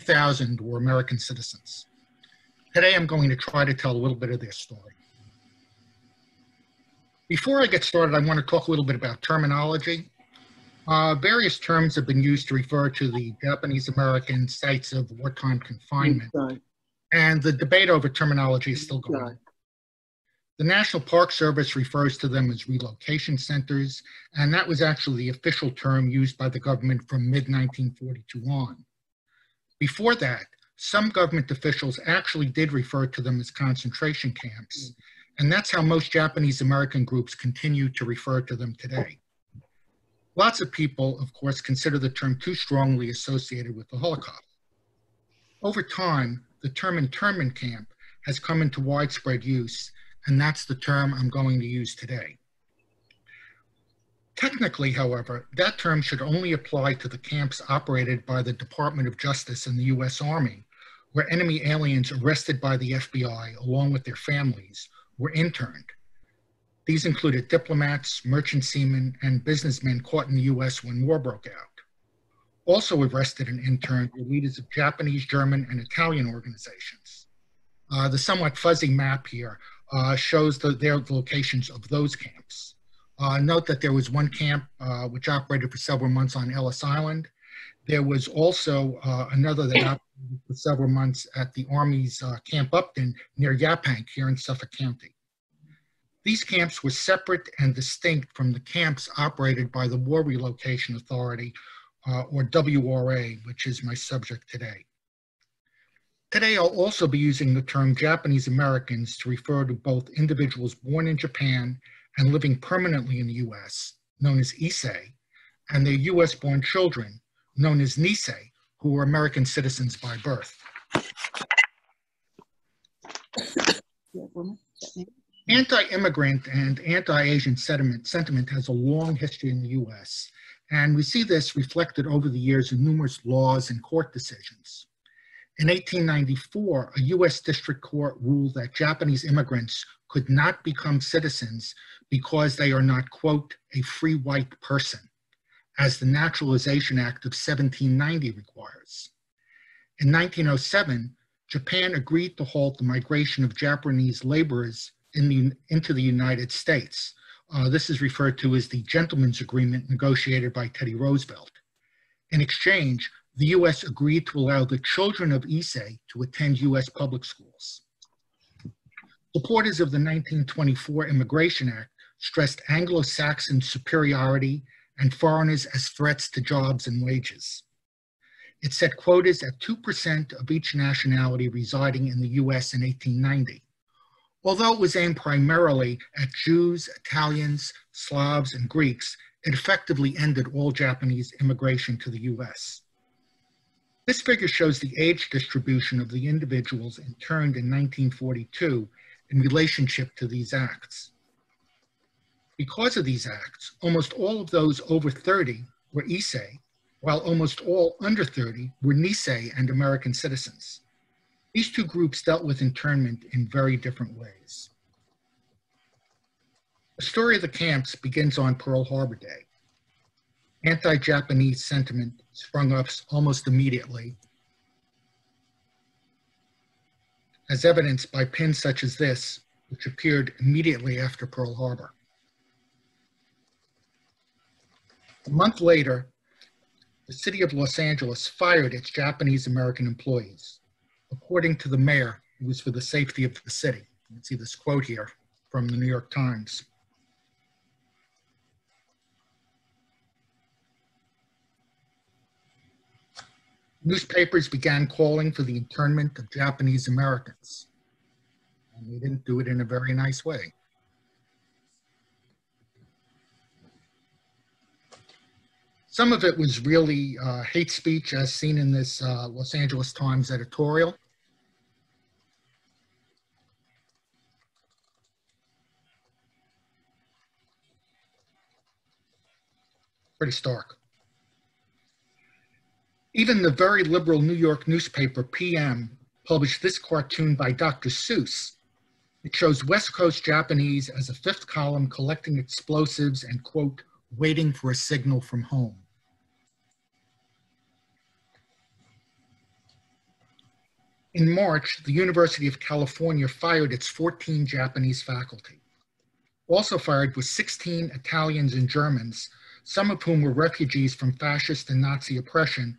thousand were American citizens. Today, I'm going to try to tell a little bit of their story. Before I get started, I want to talk a little bit about terminology. Uh, various terms have been used to refer to the Japanese American sites of wartime confinement, and the debate over terminology is still going on. The National Park Service refers to them as relocation centers, and that was actually the official term used by the government from mid 1942 on. Before that, some government officials actually did refer to them as concentration camps, and that's how most Japanese American groups continue to refer to them today. Lots of people, of course, consider the term too strongly associated with the Holocaust. Over time, the term internment camp has come into widespread use, and that's the term I'm going to use today. Technically, however, that term should only apply to the camps operated by the Department of Justice and the US Army, where enemy aliens arrested by the FBI, along with their families, were interned. These included diplomats, merchant seamen, and businessmen caught in the US when war broke out. Also arrested and interned were leaders of Japanese, German, and Italian organizations. Uh, the somewhat fuzzy map here uh, shows the, their locations of those camps. Uh, note that there was one camp uh, which operated for several months on Ellis Island. There was also uh, another that operated for several months at the Army's uh, Camp Upton near Yaphank here in Suffolk County. These camps were separate and distinct from the camps operated by the War Relocation Authority, uh, or WRA, which is my subject today. Today, I'll also be using the term Japanese Americans to refer to both individuals born in Japan and living permanently in the US, known as Issei, and their US born children, known as Nisei, who were American citizens by birth. Anti-immigrant and anti-Asian sentiment, sentiment has a long history in the US, and we see this reflected over the years in numerous laws and court decisions. In 1894, a US district court ruled that Japanese immigrants could not become citizens because they are not, quote, a free white person, as the Naturalization Act of 1790 requires. In 1907, Japan agreed to halt the migration of Japanese laborers in the, into the United States. Uh, this is referred to as the Gentleman's Agreement negotiated by Teddy Roosevelt. In exchange, the US agreed to allow the children of Issei to attend US public schools. Supporters of the 1924 Immigration Act stressed Anglo-Saxon superiority and foreigners as threats to jobs and wages. It set quotas at 2% of each nationality residing in the US in 1890. Although it was aimed primarily at Jews, Italians, Slavs, and Greeks, it effectively ended all Japanese immigration to the US. This figure shows the age distribution of the individuals interned in 1942 in relationship to these acts. Because of these acts, almost all of those over 30 were Issei, while almost all under 30 were Nisei and American citizens. These two groups dealt with internment in very different ways. The story of the camps begins on Pearl Harbor Day. Anti-Japanese sentiment sprung up almost immediately, as evidenced by pins such as this, which appeared immediately after Pearl Harbor. A month later, the city of Los Angeles fired its Japanese American employees. According to the mayor, it was for the safety of the city. You can see this quote here from the New York Times. Newspapers began calling for the internment of Japanese Americans. And they didn't do it in a very nice way. Some of it was really uh, hate speech as seen in this uh, Los Angeles Times editorial. Pretty stark. Even the very liberal New York newspaper PM published this cartoon by Dr. Seuss. It shows West Coast Japanese as a fifth column collecting explosives and, quote, waiting for a signal from home. In March, the University of California fired its 14 Japanese faculty. Also fired was 16 Italians and Germans, some of whom were refugees from fascist and Nazi oppression,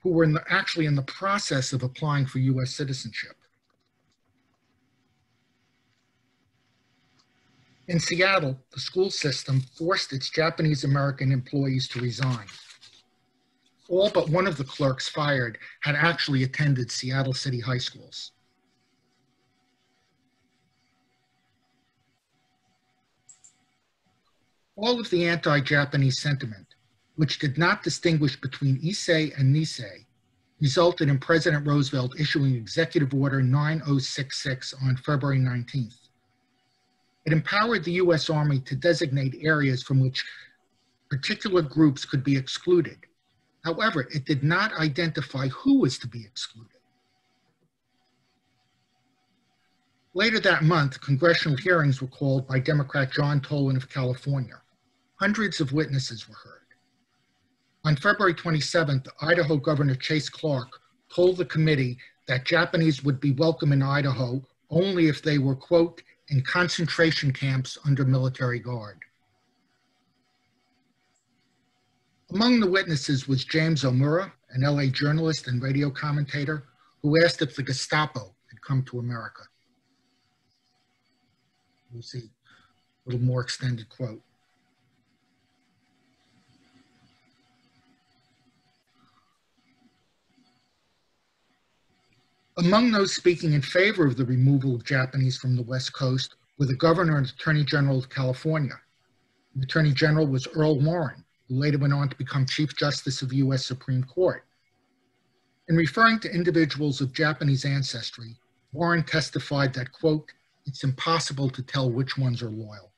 who were in the, actually in the process of applying for US citizenship. In Seattle, the school system forced its Japanese American employees to resign. All but one of the clerks fired had actually attended Seattle City High Schools. All of the anti-Japanese sentiment, which did not distinguish between Issei and Nisei, resulted in President Roosevelt issuing Executive Order 9066 on February 19th. It empowered the US Army to designate areas from which particular groups could be excluded. However, it did not identify who was to be excluded. Later that month, congressional hearings were called by Democrat John Tolan of California. Hundreds of witnesses were heard. On February 27th, Idaho Governor Chase Clark told the committee that Japanese would be welcome in Idaho only if they were, quote, in concentration camps under military guard. Among the witnesses was James Omura, an LA journalist and radio commentator, who asked if the Gestapo had come to America. We'll see a little more extended quote. Among those speaking in favor of the removal of Japanese from the West Coast were the Governor and Attorney General of California. The Attorney General was Earl Warren, who later went on to become Chief Justice of the U.S. Supreme Court. In referring to individuals of Japanese ancestry, Warren testified that, quote, it's impossible to tell which ones are loyal.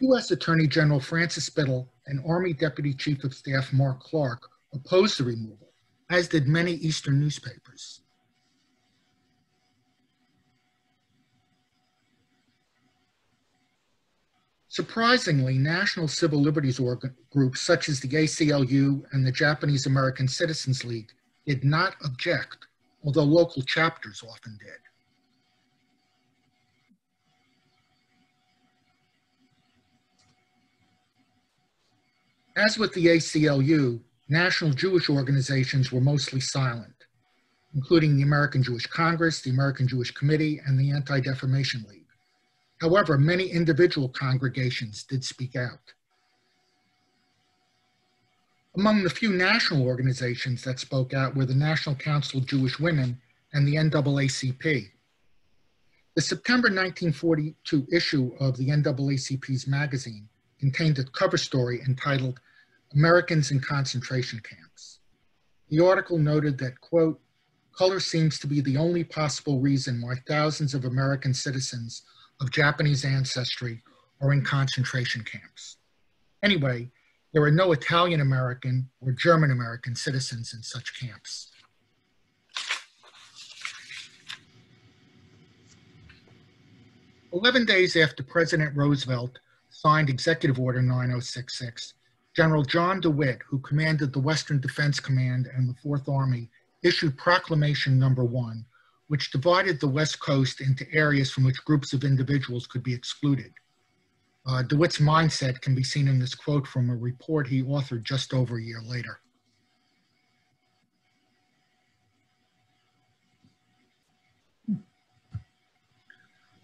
U.S. Attorney General Francis Biddle and Army Deputy Chief of Staff Mark Clark opposed the removal, as did many Eastern newspapers. Surprisingly, national civil liberties groups such as the ACLU and the Japanese American Citizens League did not object, although local chapters often did. As with the ACLU, national Jewish organizations were mostly silent, including the American Jewish Congress, the American Jewish Committee, and the Anti-Defamation League. However, many individual congregations did speak out. Among the few national organizations that spoke out were the National Council of Jewish Women and the NAACP. The September 1942 issue of the NAACP's magazine contained a cover story entitled Americans in concentration camps. The article noted that, quote, color seems to be the only possible reason why thousands of American citizens of Japanese ancestry are in concentration camps. Anyway, there are no Italian American or German American citizens in such camps. Eleven days after President Roosevelt signed Executive Order 9066, General John DeWitt, who commanded the Western Defense Command and the Fourth Army, issued Proclamation Number One, which divided the West Coast into areas from which groups of individuals could be excluded. Uh, DeWitt's mindset can be seen in this quote from a report he authored just over a year later.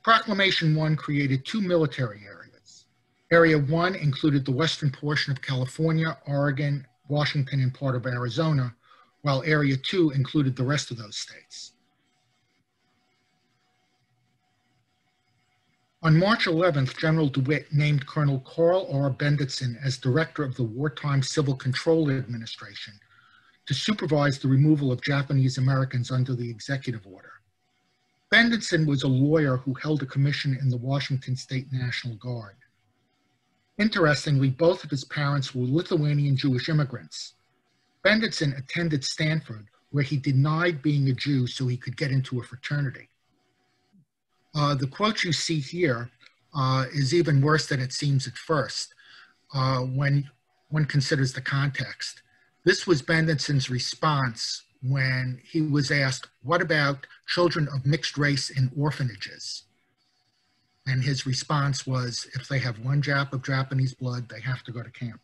Proclamation 1 created two military areas Area 1 included the western portion of California, Oregon, Washington, and part of Arizona, while Area 2 included the rest of those states. On March 11th, General DeWitt named Colonel Karl R. Bendetsen as director of the Wartime Civil Control Administration to supervise the removal of Japanese Americans under the executive order. Benditson was a lawyer who held a commission in the Washington State National Guard. Interestingly, both of his parents were Lithuanian Jewish immigrants. Bendetsen attended Stanford, where he denied being a Jew so he could get into a fraternity. Uh, the quote you see here uh, is even worse than it seems at first uh, when one considers the context. This was Bendetsen's response when he was asked, what about children of mixed race in orphanages? And his response was, if they have one drop of Japanese blood, they have to go to camp.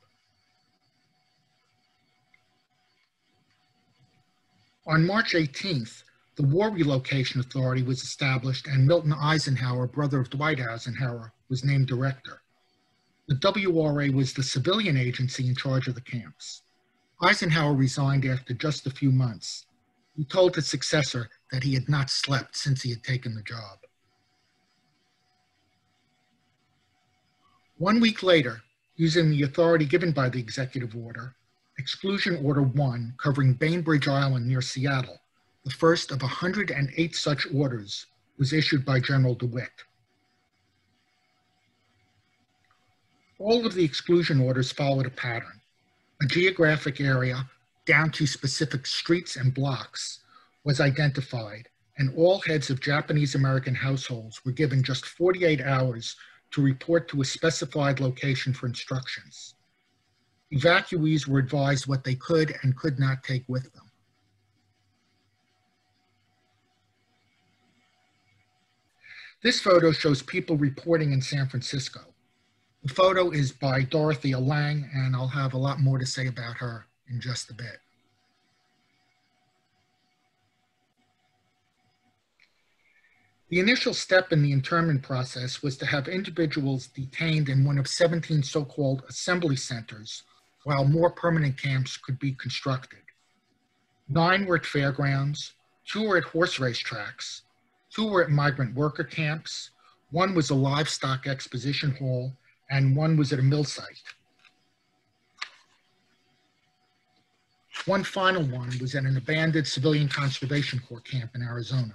On March 18th, the War Relocation Authority was established and Milton Eisenhower, brother of Dwight Eisenhower, was named director. The WRA was the civilian agency in charge of the camps. Eisenhower resigned after just a few months. He told his successor that he had not slept since he had taken the job. One week later, using the authority given by the executive order, Exclusion Order 1, covering Bainbridge Island near Seattle, the first of 108 such orders, was issued by General DeWitt. All of the exclusion orders followed a pattern. A geographic area down to specific streets and blocks was identified, and all heads of Japanese American households were given just 48 hours to report to a specified location for instructions. Evacuees were advised what they could and could not take with them. This photo shows people reporting in San Francisco. The photo is by Dorothea Lange, and I'll have a lot more to say about her in just a bit. The initial step in the internment process was to have individuals detained in one of 17 so-called assembly centers while more permanent camps could be constructed. Nine were at fairgrounds, two were at horse race tracks, two were at migrant worker camps, one was a livestock exposition hall, and one was at a mill site. One final one was at an abandoned Civilian Conservation Corps camp in Arizona.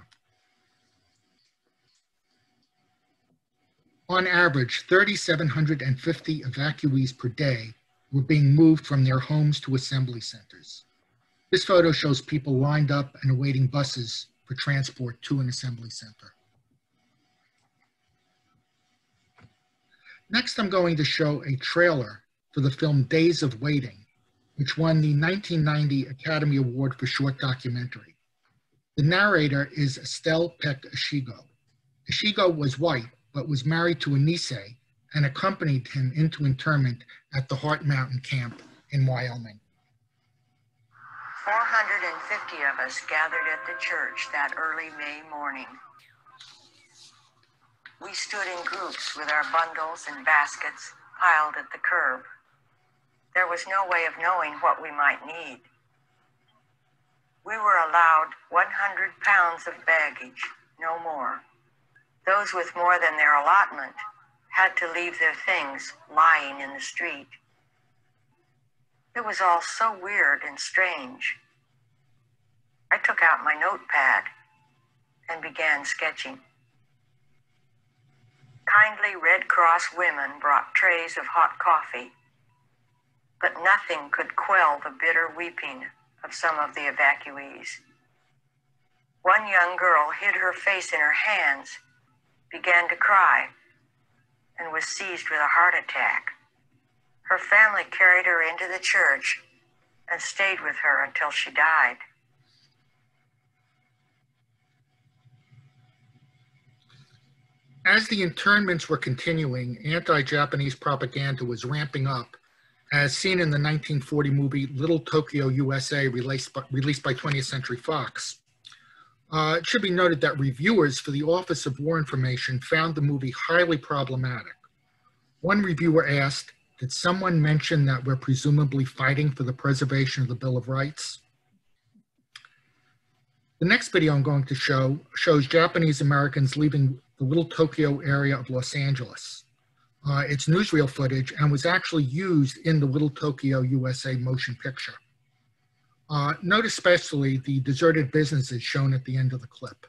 On average, 3,750 evacuees per day were being moved from their homes to assembly centers. This photo shows people lined up and awaiting buses for transport to an assembly center. Next, I'm going to show a trailer for the film Days of Waiting, which won the 1990 Academy Award for Short Documentary. The narrator is Estelle Peck Ishigo. Ishigo was white, but was married to Anise and accompanied him into internment at the Heart Mountain Camp in Wyoming. 450 of us gathered at the church that early May morning. We stood in groups with our bundles and baskets piled at the curb. There was no way of knowing what we might need. We were allowed 100 pounds of baggage, no more. Those with more than their allotment had to leave their things lying in the street. It was all so weird and strange. I took out my notepad and began sketching. Kindly Red Cross women brought trays of hot coffee, but nothing could quell the bitter weeping of some of the evacuees. One young girl hid her face in her hands, began to cry, and was seized with a heart attack. Her family carried her into the church and stayed with her until she died. As the internments were continuing, anti-Japanese propaganda was ramping up, as seen in the 1940 movie Little Tokyo, USA, released by, released by 20th Century Fox. Uh, it should be noted that reviewers for the Office of War Information found the movie highly problematic. One reviewer asked, did someone mention that we're presumably fighting for the preservation of the Bill of Rights? The next video I'm going to show shows Japanese Americans leaving the Little Tokyo area of Los Angeles. Uh, it's newsreel footage and was actually used in the Little Tokyo USA motion picture. Uh, note especially the deserted businesses shown at the end of the clip.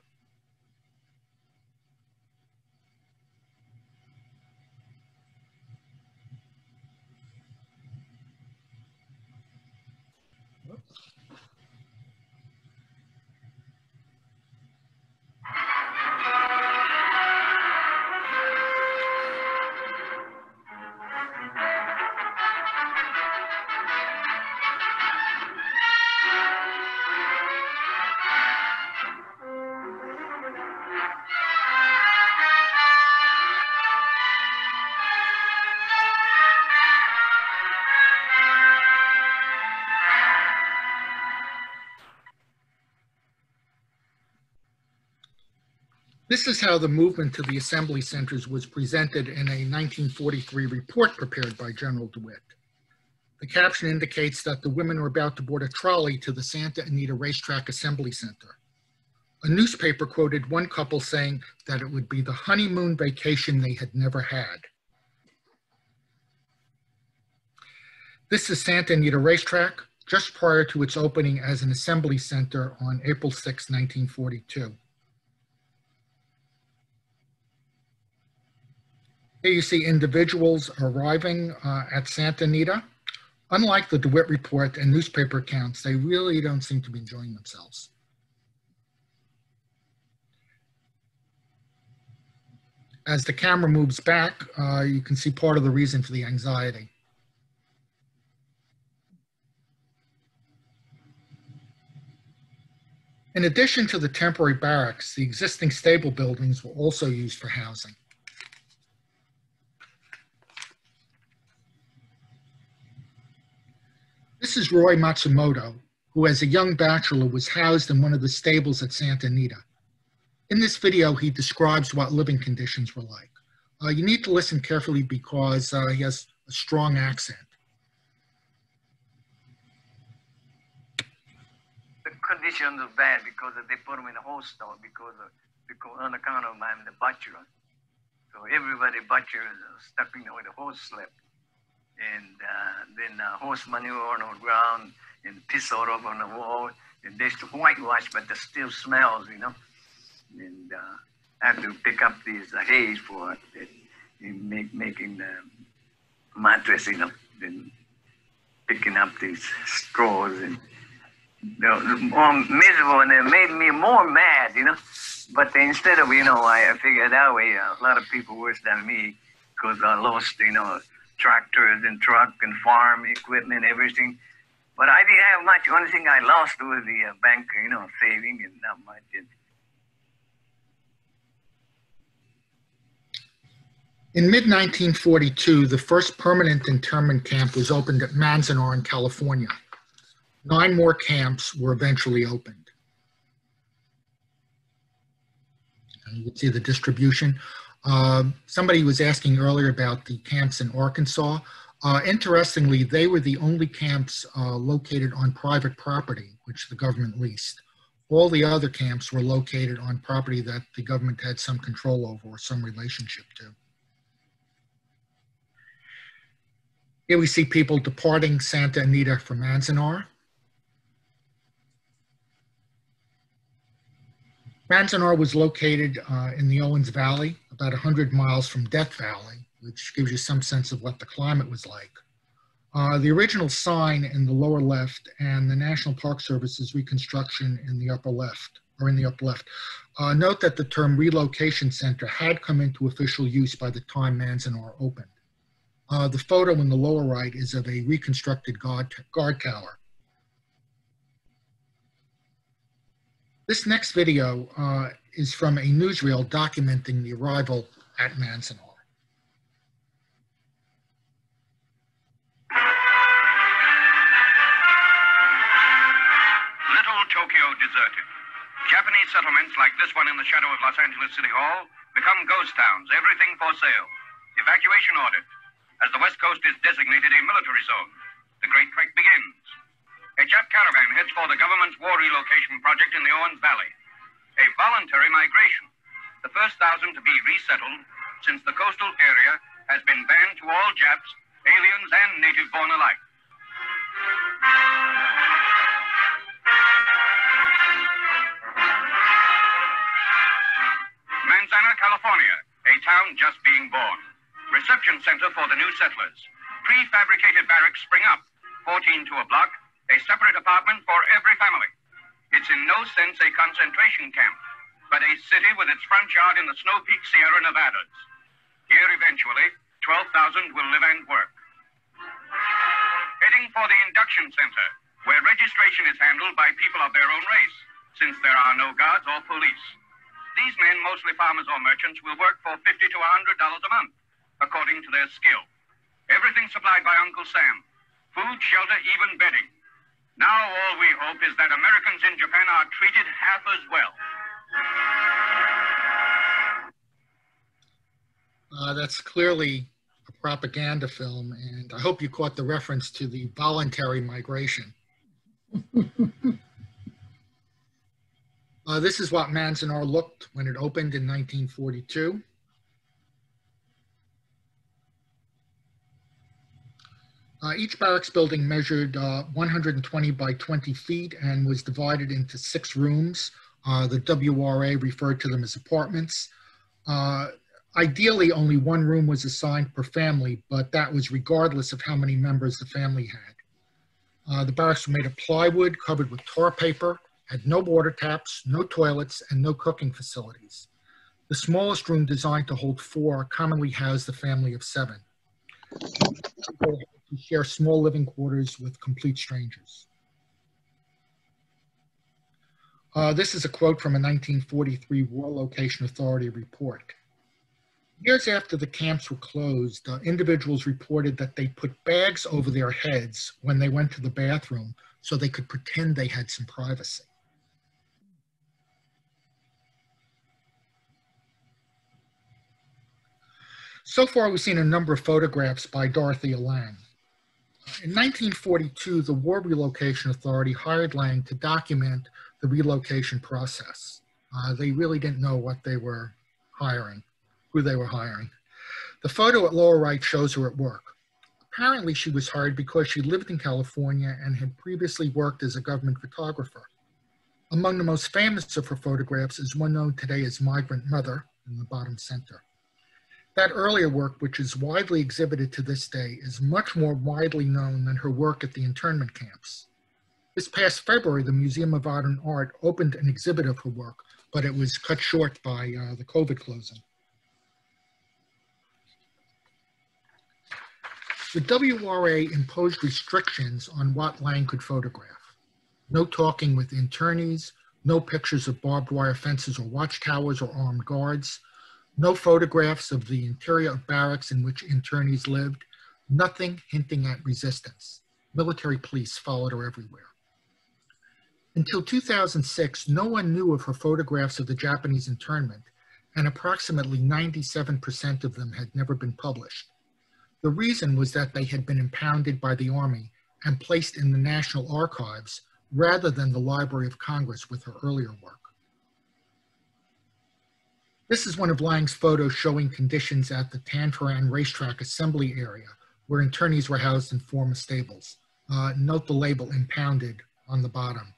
This is how the movement to the assembly centers was presented in a 1943 report prepared by General DeWitt. The caption indicates that the women were about to board a trolley to the Santa Anita Racetrack Assembly Center. A newspaper quoted one couple saying that it would be the honeymoon vacation they had never had. This is Santa Anita Racetrack, just prior to its opening as an assembly center on April 6, 1942. Here you see individuals arriving uh, at Santa Anita. Unlike the DeWitt report and newspaper accounts, they really don't seem to be enjoying themselves. As the camera moves back, uh, you can see part of the reason for the anxiety. In addition to the temporary barracks, the existing stable buildings were also used for housing. This is Roy Matsumoto, who as a young bachelor was housed in one of the stables at Santa Anita. In this video, he describes what living conditions were like. Uh, you need to listen carefully because uh, he has a strong accent. The conditions are bad because they put him in a horse stall because, of, because on account of I'm the butcher. So everybody butcher is stepping with the horse slip. And uh, then uh, horse manure on the ground and piss all over on the wall. And there's the whitewash, but there still smells, you know and uh, have to pick up these uh, hays for it, in make, making the mattress, you know, and picking up these straws and more miserable, and it made me more mad, you know. But instead of, you know, I, I figured that way, a lot of people worse than me, because I lost, you know, tractors and truck and farm equipment, everything. But I didn't have much. Only thing I lost was the uh, bank, you know, saving and not much. And, In mid-1942, the first permanent internment camp was opened at Manzanar in California. Nine more camps were eventually opened. And you can see the distribution. Uh, somebody was asking earlier about the camps in Arkansas. Uh, interestingly, they were the only camps uh, located on private property, which the government leased. All the other camps were located on property that the government had some control over or some relationship to. Here we see people departing Santa Anita from Manzanar. Manzanar was located uh, in the Owens Valley, about 100 miles from Death Valley, which gives you some sense of what the climate was like. Uh, the original sign in the lower left and the National Park Service's reconstruction in the upper left, or in the upper left. Uh, note that the term relocation center had come into official use by the time Manzanar opened. Uh, the photo in the lower right is of a reconstructed guard, guard tower. This next video uh, is from a newsreel documenting the arrival at Manzanar. Little Tokyo deserted. Japanese settlements like this one in the shadow of Los Angeles City Hall become ghost towns, everything for sale. Evacuation ordered as the West Coast is designated a military zone. The Great Trek begins. A Jap caravan heads for the government's war relocation project in the Owens Valley. A voluntary migration. The first thousand to be resettled since the coastal area has been banned to all Japs, aliens, and native born alike. Manzanar, California, a town just being born reception center for the new settlers. Prefabricated barracks spring up, 14 to a block, a separate apartment for every family. It's in no sense a concentration camp, but a city with its front yard in the Snow Peak Sierra Nevadas. Here, eventually, 12,000 will live and work. Heading for the induction center, where registration is handled by people of their own race, since there are no guards or police. These men, mostly farmers or merchants, will work for 50 to $100 a month according to their skill. Everything supplied by Uncle Sam. Food, shelter, even bedding. Now all we hope is that Americans in Japan are treated half as well. Uh, that's clearly a propaganda film, and I hope you caught the reference to the voluntary migration. uh, this is what Manzanar looked when it opened in 1942. Uh, each barracks building measured uh, 120 by 20 feet and was divided into six rooms. Uh, the WRA referred to them as apartments. Uh, ideally, only one room was assigned per family, but that was regardless of how many members the family had. Uh, the barracks were made of plywood covered with tar paper, had no water taps, no toilets, and no cooking facilities. The smallest room designed to hold four commonly housed a family of seven to share small living quarters with complete strangers. Uh, this is a quote from a 1943 War Location Authority report. Years after the camps were closed, uh, individuals reported that they put bags over their heads when they went to the bathroom so they could pretend they had some privacy. So far, we've seen a number of photographs by Dorothea Lange. In 1942, the War Relocation Authority hired Lange to document the relocation process. Uh, they really didn't know what they were hiring, who they were hiring. The photo at lower right shows her at work. Apparently, she was hired because she lived in California and had previously worked as a government photographer. Among the most famous of her photographs is one known today as Migrant Mother in the bottom center. That earlier work, which is widely exhibited to this day, is much more widely known than her work at the internment camps. This past February, the Museum of and Art opened an exhibit of her work, but it was cut short by uh, the COVID closing. The WRA imposed restrictions on what Lange could photograph. No talking with internees, no pictures of barbed wire fences or watchtowers or armed guards, no photographs of the interior of barracks in which internees lived, nothing hinting at resistance. Military police followed her everywhere. Until 2006, no one knew of her photographs of the Japanese internment, and approximately 97% of them had never been published. The reason was that they had been impounded by the Army and placed in the National Archives rather than the Library of Congress with her earlier work. This is one of Lange's photos showing conditions at the Tanforan racetrack assembly area where internees were housed in former stables. Uh, note the label impounded on the bottom.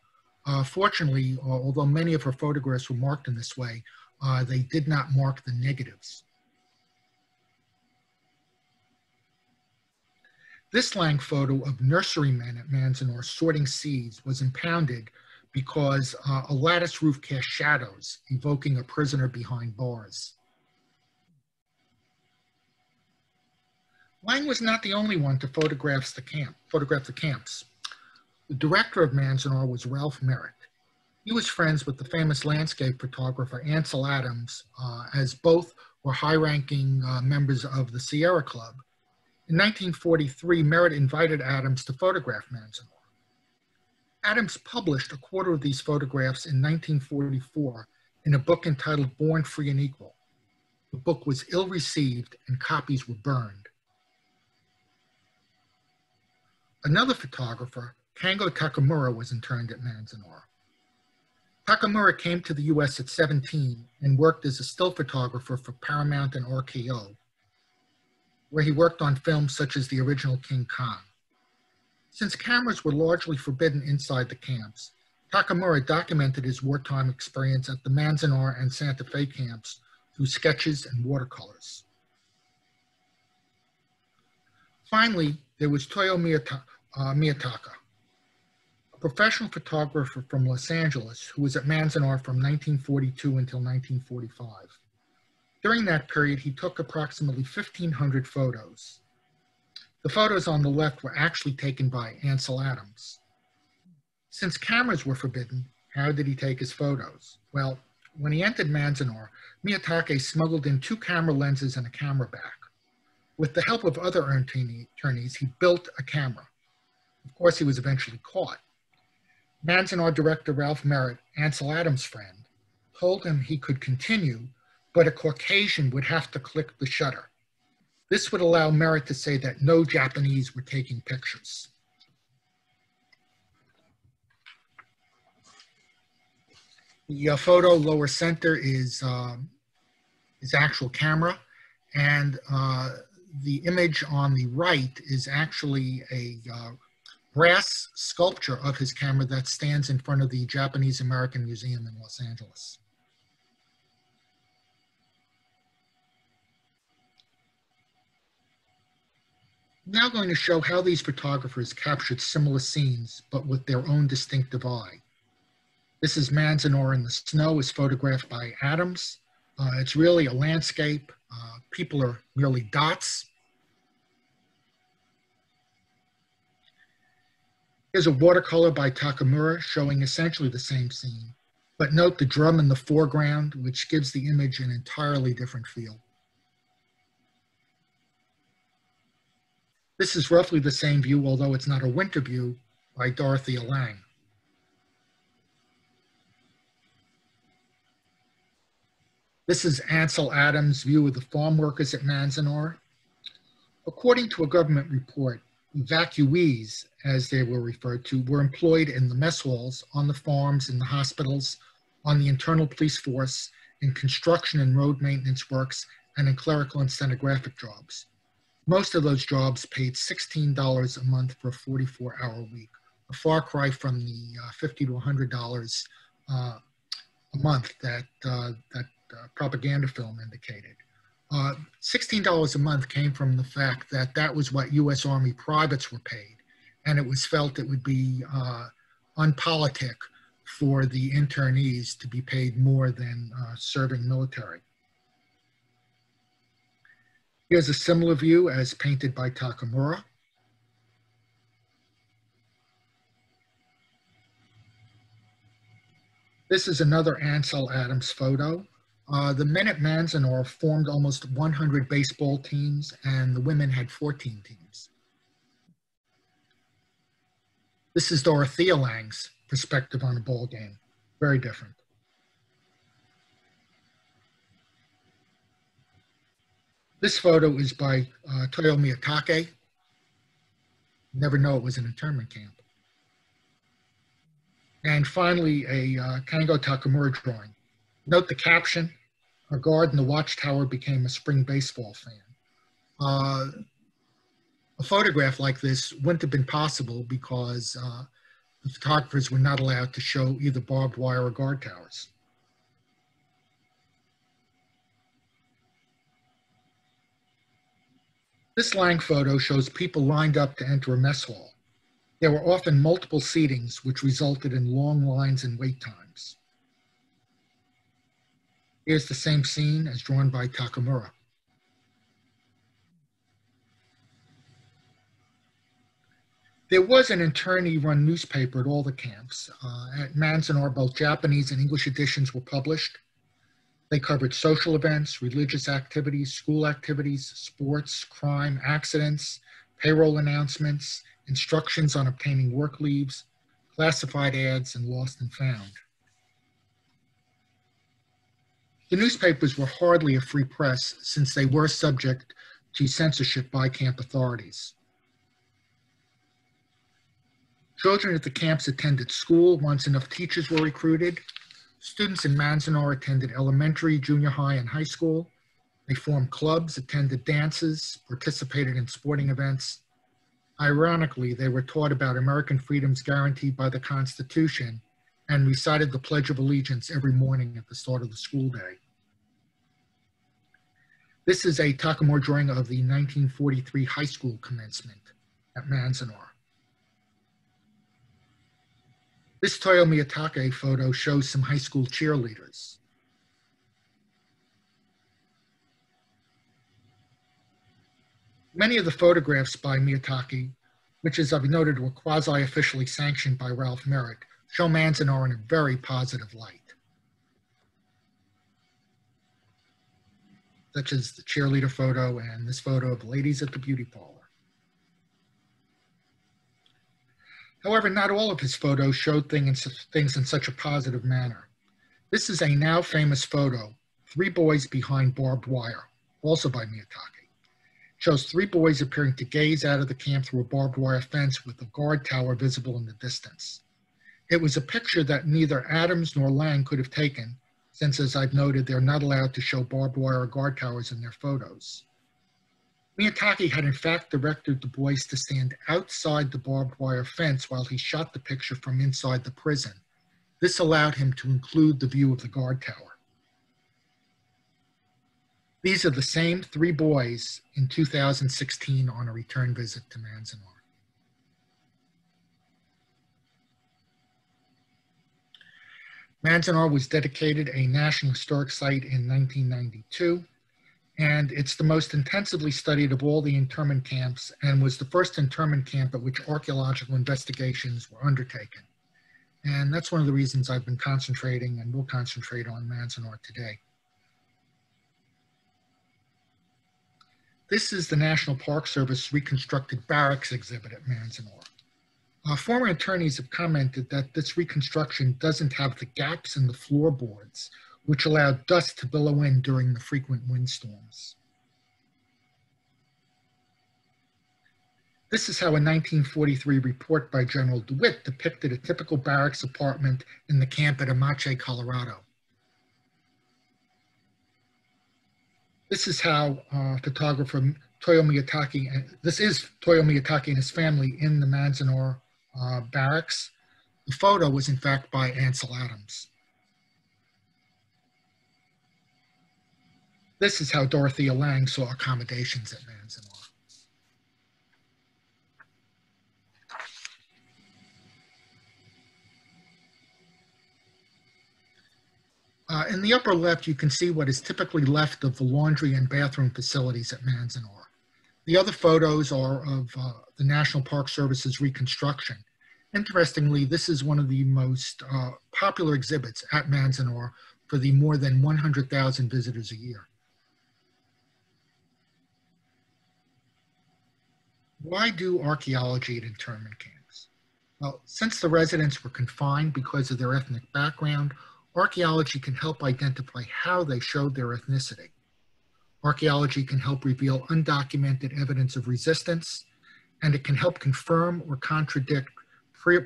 Uh, fortunately, uh, although many of her photographs were marked in this way, uh, they did not mark the negatives. This Lange photo of nurserymen at Manzanar sorting seeds was impounded because uh, a lattice roof cast shadows, evoking a prisoner behind bars. Lange was not the only one to photograph the camp, photograph the camps. The director of Manzanar was Ralph Merritt. He was friends with the famous landscape photographer Ansel Adams, uh, as both were high-ranking uh, members of the Sierra Club. In 1943, Merritt invited Adams to photograph Manzanar. Adams published a quarter of these photographs in 1944 in a book entitled Born Free and Equal. The book was ill received and copies were burned. Another photographer, Kango Takamura, was interned at Manzanar. Takamura came to the US at 17 and worked as a still photographer for Paramount and RKO, where he worked on films such as the original King Kong. Since cameras were largely forbidden inside the camps, Takamura documented his wartime experience at the Manzanar and Santa Fe camps through sketches and watercolors. Finally, there was Toyo Miyata uh, Miyatake, a professional photographer from Los Angeles who was at Manzanar from 1942 until 1945. During that period, he took approximately 1,500 photos. The photos on the left were actually taken by Ansel Adams. Since cameras were forbidden, how did he take his photos? Well, when he entered Manzanar, Miyatake smuggled in two camera lenses and a camera back. With the help of other attorneys, he built a camera. Of course, he was eventually caught. Manzanar director Ralph Merritt, Ansel Adams' friend, told him he could continue, but a Caucasian would have to click the shutter. This would allow Merritt to say that no Japanese were taking pictures. The uh, photo lower center is, um, is actual camera, and uh, the image on the right is actually a uh, brass sculpture of his camera that stands in front of the Japanese American Museum in Los Angeles. Now going to show how these photographers captured similar scenes, but with their own distinctive eye. This is Manzanar in the snow is photographed by Adams. Uh, it's really a landscape. Uh, people are merely dots. Here's a watercolor by Takamura showing essentially the same scene. But note the drum in the foreground, which gives the image an entirely different feel. This is roughly the same view, although it's not a winter view, by Dorothea Lange. This is Ansel Adams' view of the farm workers at Manzanar. According to a government report, evacuees, as they were referred to, were employed in the mess halls, on the farms, in the hospitals, on the internal police force, in construction and road maintenance works, and in clerical and stenographic jobs. Most of those jobs paid $16 a month for a 44 hour week, a far cry from the uh, 50 to $100 uh, a month that, uh, that uh, propaganda film indicated. Uh, $16 a month came from the fact that that was what U.S. Army privates were paid, and it was felt it would be uh, unpolitic for the internees to be paid more than serving military. Here's a similar view as painted by Takamura. This is another Ansel Adams photo. Uh, the men at Manzanar formed almost 100 baseball teams, and the women had 14 teams. This is Dorothea Lange's perspective on a ball game. Very different. This photo is by uh, Toyo Miyatake. Never know it was an internment camp. And finally, a uh, Kango Takamura drawing. Note the caption, a guard in the watchtower became a spring baseball fan. Uh, a photograph like this wouldn't have been possible because uh, the photographers were not allowed to show either barbed wire or guard towers. This Lange photo shows people lined up to enter a mess hall. There were often multiple seatings, which resulted in long lines and wait times. Here's the same scene as drawn by Takamura. There was an internee-run newspaper at all the camps. Uh, at Manzanar, both Japanese and English editions were published. They covered social events, religious activities, school activities, sports, crime, accidents, payroll announcements, instructions on obtaining work leaves, classified ads, and lost and found. The newspapers were hardly a free press since they were subject to censorship by camp authorities. Children at the camps attended school once enough teachers were recruited. Students in Manzanar attended elementary, junior high, and high school. They formed clubs, attended dances, participated in sporting events. Ironically, they were taught about American freedoms guaranteed by the Constitution and recited the Pledge of Allegiance every morning at the start of the school day. This is a Takamura drawing of the 1943 high school commencement at Manzanar. This Toyo Miyatake photo shows some high school cheerleaders. Many of the photographs by Miyatake, which as I've noted were quasi-officially sanctioned by Ralph Merritt, show Manzanar in a very positive light. Such as the cheerleader photo and this photo of ladies at the beauty parlor. However, not all of his photos showed things, in such a positive manner. This is a now famous photo, Three Boys Behind Barbed Wire, also by Miyatake. shows three boys appearing to gaze out of the camp through a barbed wire fence with the guard tower visible in the distance. It was a picture that neither Adams nor Lange could have taken, since, as I've noted, they're not allowed to show barbed wire or guard towers in their photos. Miyatake had in fact directed the boys to stand outside the barbed wire fence while he shot the picture from inside the prison. This allowed him to include the view of the guard tower. These are the same three boys in 2016 on a return visit to Manzanar. Manzanar was dedicated a National Historic Site in 1992, and it's the most intensively studied of all the internment camps and was the first internment camp at which archaeological investigations were undertaken. And that's one of the reasons I've been concentrating and will concentrate on Manzanar today. This is the National Park Service reconstructed barracks exhibit at Manzanar. Uh, former attorneys have commented that this reconstruction doesn't have the gaps in the floorboards, which allowed dust to billow in during the frequent windstorms. This is how a 1943 report by General DeWitt depicted a typical barracks apartment in the camp at Amache, Colorado. This is how uh, photographer Toyo Miyatake, this is Toyo Miyatake and his family in the Manzanar uh, barracks. The photo was in fact by Ansel Adams. This is how Dorothea Lange saw accommodations at Manzanar. Uh, in the upper left, you can see what is typically left of the laundry and bathroom facilities at Manzanar. The other photos are of uh, the National Park Service's reconstruction. Interestingly, this is one of the most uh, popular exhibits at Manzanar for the more than 100,000 visitors a year. Why do archaeology at internment camps? Well, since the residents were confined because of their ethnic background Archaeology can help identify how they showed their ethnicity. Archaeology can help reveal undocumented evidence of resistance, and it can help confirm or contradict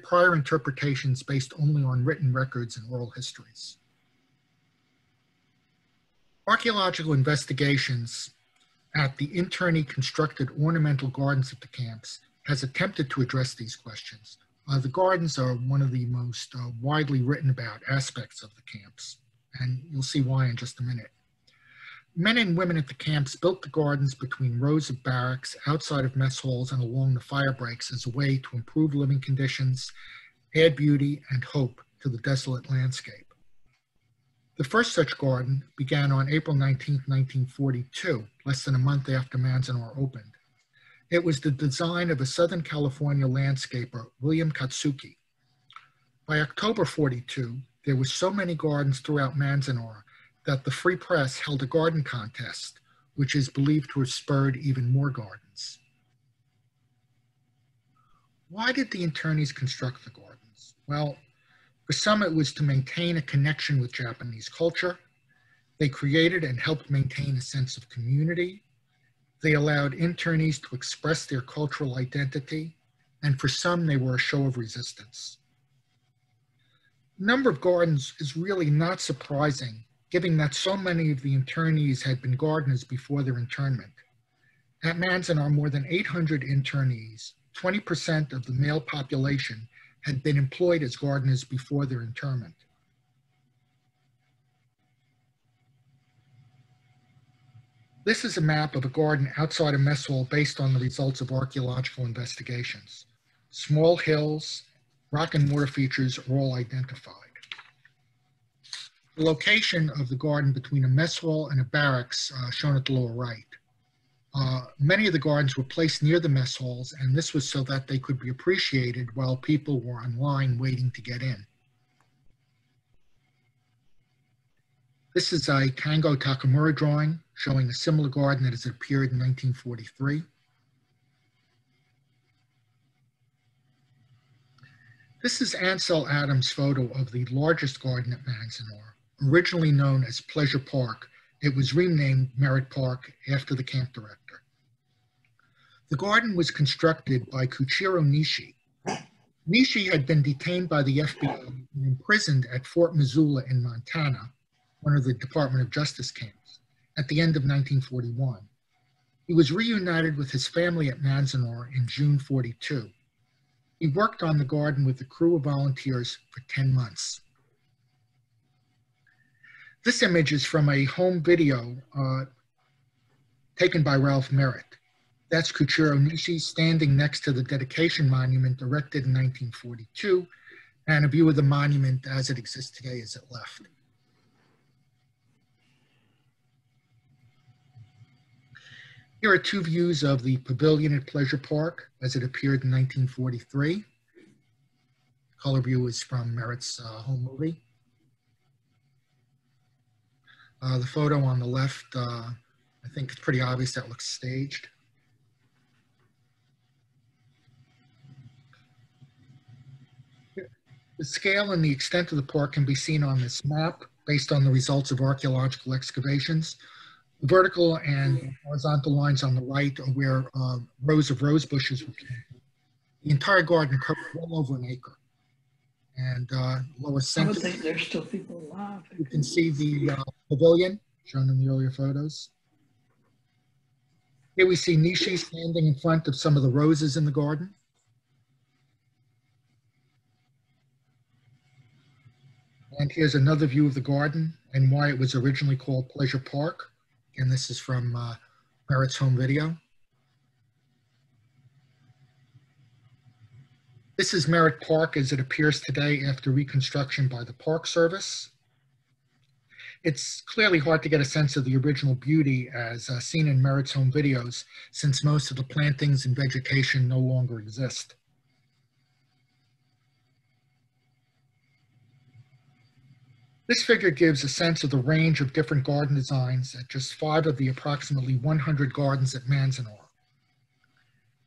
prior interpretations based only on written records and oral histories. Archaeological investigations at the internally constructed ornamental gardens at the camps has attempted to address these questions, uh, the gardens are one of the most uh, widely written about aspects of the camps, and you'll see why in just a minute. Men and women at the camps built the gardens between rows of barracks, outside of mess halls, and along the fire breaks as a way to improve living conditions, add beauty and hope to the desolate landscape. The first such garden began on April 19, 1942, less than a month after Manzanar opened. It was the design of a Southern California landscaper, William Katsuki. By October 42, there were so many gardens throughout Manzanar that the Free Press held a garden contest, which is believed to have spurred even more gardens. Why did the internees construct the gardens? Well, for some it was to maintain a connection with Japanese culture. They created and helped maintain a sense of community they allowed internees to express their cultural identity, and for some, they were a show of resistance. Number of gardens is really not surprising, given that so many of the internees had been gardeners before their internment. At Manzanar, more than 800 internees, 20% of the male population, had been employed as gardeners before their interment. This is a map of a garden outside a mess hall based on the results of archaeological investigations. Small hills, rock and mortar features are all identified. The location of the garden between a mess hall and a barracks uh, shown at the lower right. Uh, many of the gardens were placed near the mess halls, and this was so that they could be appreciated while people were on line waiting to get in. This is a Kango Takamura drawing showing a similar garden that has appeared in 1943. This is Ansel Adams' photo of the largest garden at Manzanar. Originally known as Pleasure Park, it was renamed Merritt Park after the camp director. The garden was constructed by Kuichiro Nishi. Nishi had been detained by the FBI and imprisoned at Fort Missoula in Montana, one of the Department of Justice camps, at the end of 1941. He was reunited with his family at Manzanar in June 42. He worked on the garden with a crew of volunteers for 10 months. This image is from a home video uh, taken by Ralph Merritt. That's Kuichiro Nishi standing next to the dedication monument erected in 1942 and a view of the monument as it exists today as it left. Here are two views of the pavilion at Pleasure Park as it appeared in 1943. Color view is from Merritt's uh, home movie. Uh, the photo on the left, uh, I think it's pretty obvious that looks staged. The scale and the extent of the park can be seen on this map based on the results of archaeological excavations. The vertical and horizontal lines on the right are where uh, rows of rose bushes were planted. The entire garden covered well over an acre. And uh, lower I center, would think there's still people alive. you can see the uh, pavilion shown in the earlier photos. Here we see Nishi standing in front of some of the roses in the garden. And here's another view of the garden and why it was originally called Pleasure Park. And this is from uh, Merritt's home video. This is Merritt Park as it appears today after reconstruction by the Park Service. It's clearly hard to get a sense of the original beauty as uh, seen in Merritt's home videos since most of the plantings and vegetation no longer exist. This figure gives a sense of the range of different garden designs at just five of the approximately 100 gardens at Manzanar.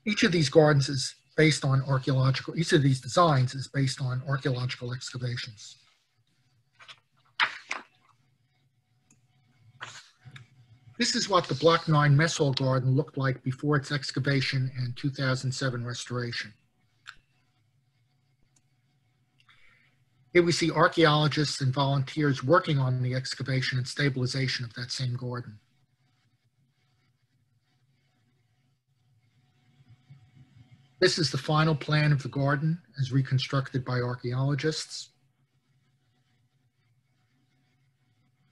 Each of these gardens is based on archaeological, each of these designs is based on archaeological excavations. This is what the Block 9 mess hall garden looked like before its excavation and 2007 restoration. Here we see archaeologists and volunteers working on the excavation and stabilization of that same garden. This is the final plan of the garden as reconstructed by archaeologists.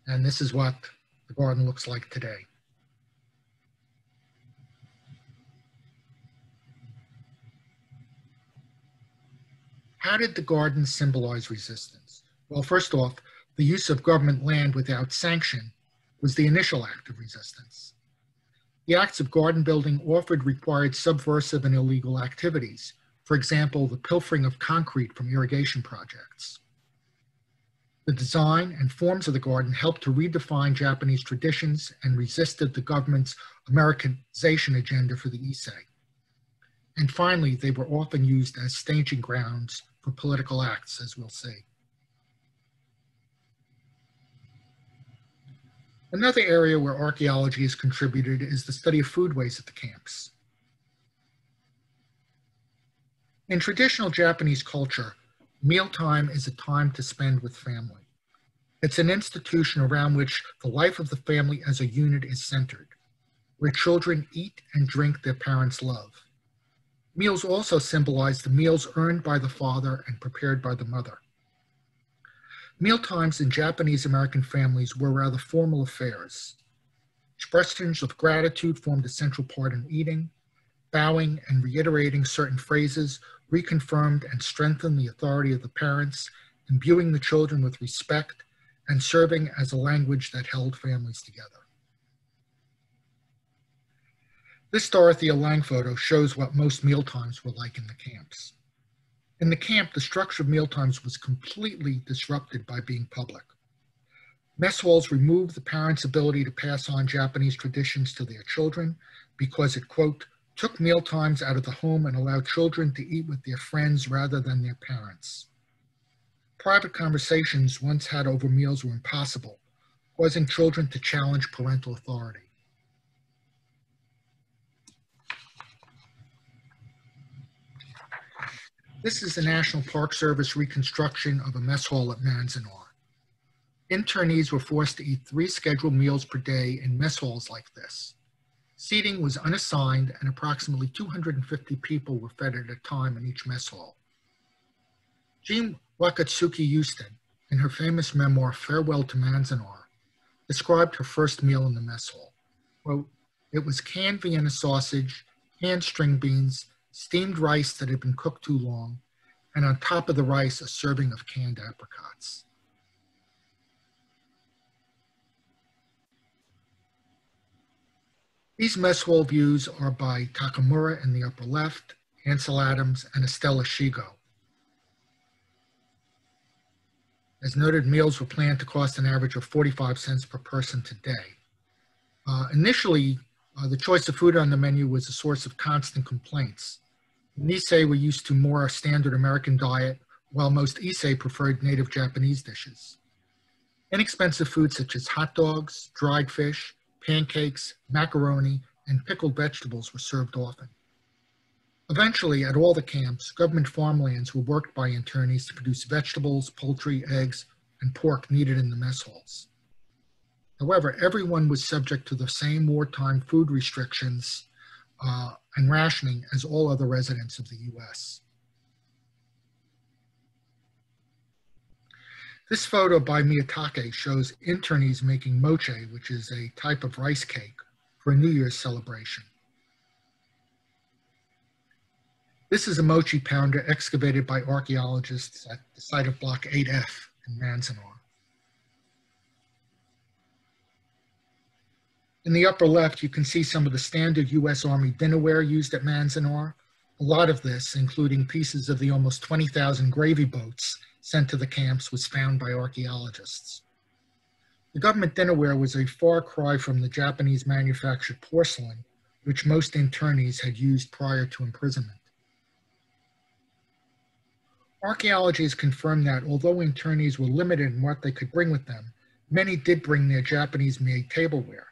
And this is what the garden looks like today. How did the garden symbolize resistance? Well, first off, the use of government land without sanction was the initial act of resistance. The acts of garden building offered required subversive and illegal activities, for example, the pilfering of concrete from irrigation projects. The design and forms of the garden helped to redefine Japanese traditions and resisted the government's Americanization agenda for the Issei. And finally, they were often used as staging grounds for political acts, as we'll see. Another area where archaeology has contributed is the study of foodways at the camps. In traditional Japanese culture, mealtime is a time to spend with family. It's an institution around which the life of the family as a unit is centered, where children eat and drink their parents' love. Meals also symbolize the meals earned by the father and prepared by the mother. Mealtimes in Japanese American families were rather formal affairs. Expressions of gratitude formed a central part in eating. Bowing and reiterating certain phrases reconfirmed and strengthened the authority of the parents, imbuing the children with respect and serving as a language that held families together. This Dorothea Lange photo shows what most mealtimes were like in the camps. In the camp, the structure of mealtimes was completely disrupted by being public. Mess halls removed the parents' ability to pass on Japanese traditions to their children because it, quote, took mealtimes out of the home and allowed children to eat with their friends rather than their parents. Private conversations once had over meals were impossible, causing children to challenge parental authority. This is the National Park Service reconstruction of a mess hall at Manzanar. Internees were forced to eat three scheduled meals per day in mess halls like this. Seating was unassigned and approximately 250 people were fed at a time in each mess hall. Jeanne Wakatsuki Houston, in her famous memoir Farewell to Manzanar, described her first meal in the mess hall. Quote, it was canned Vienna sausage, canned string beans, steamed rice that had been cooked too long, and on top of the rice, a serving of canned apricots. These mess hall views are by Takamura in the upper left, Ansel Adams, and Estelle Ishigo. As noted, meals were planned to cost an average of 45 cents per person today. Uh, initially, uh, the choice of food on the menu was a source of constant complaints. Nisei were used to more a standard American diet, while most Issei preferred native Japanese dishes. Inexpensive foods such as hot dogs, dried fish, pancakes, macaroni, and pickled vegetables were served often. Eventually, at all the camps, government farmlands were worked by internees to produce vegetables, poultry, eggs, and pork needed in the mess halls. However, everyone was subject to the same wartime food restrictions uh, and rationing as all other residents of the US. This photo by Miyatake shows internees making mochi, which is a type of rice cake, for a New Year's celebration. This is a mochi pounder excavated by archaeologists at the site of Block 8F in Manzanar. In the upper left, you can see some of the standard U.S. Army dinnerware used at Manzanar. A lot of this, including pieces of the almost 20,000 gravy boats sent to the camps, was found by archaeologists. The government dinnerware was a far cry from the Japanese manufactured porcelain, which most internees had used prior to imprisonment. Archaeology has confirmed that although internees were limited in what they could bring with them, many did bring their Japanese made tableware.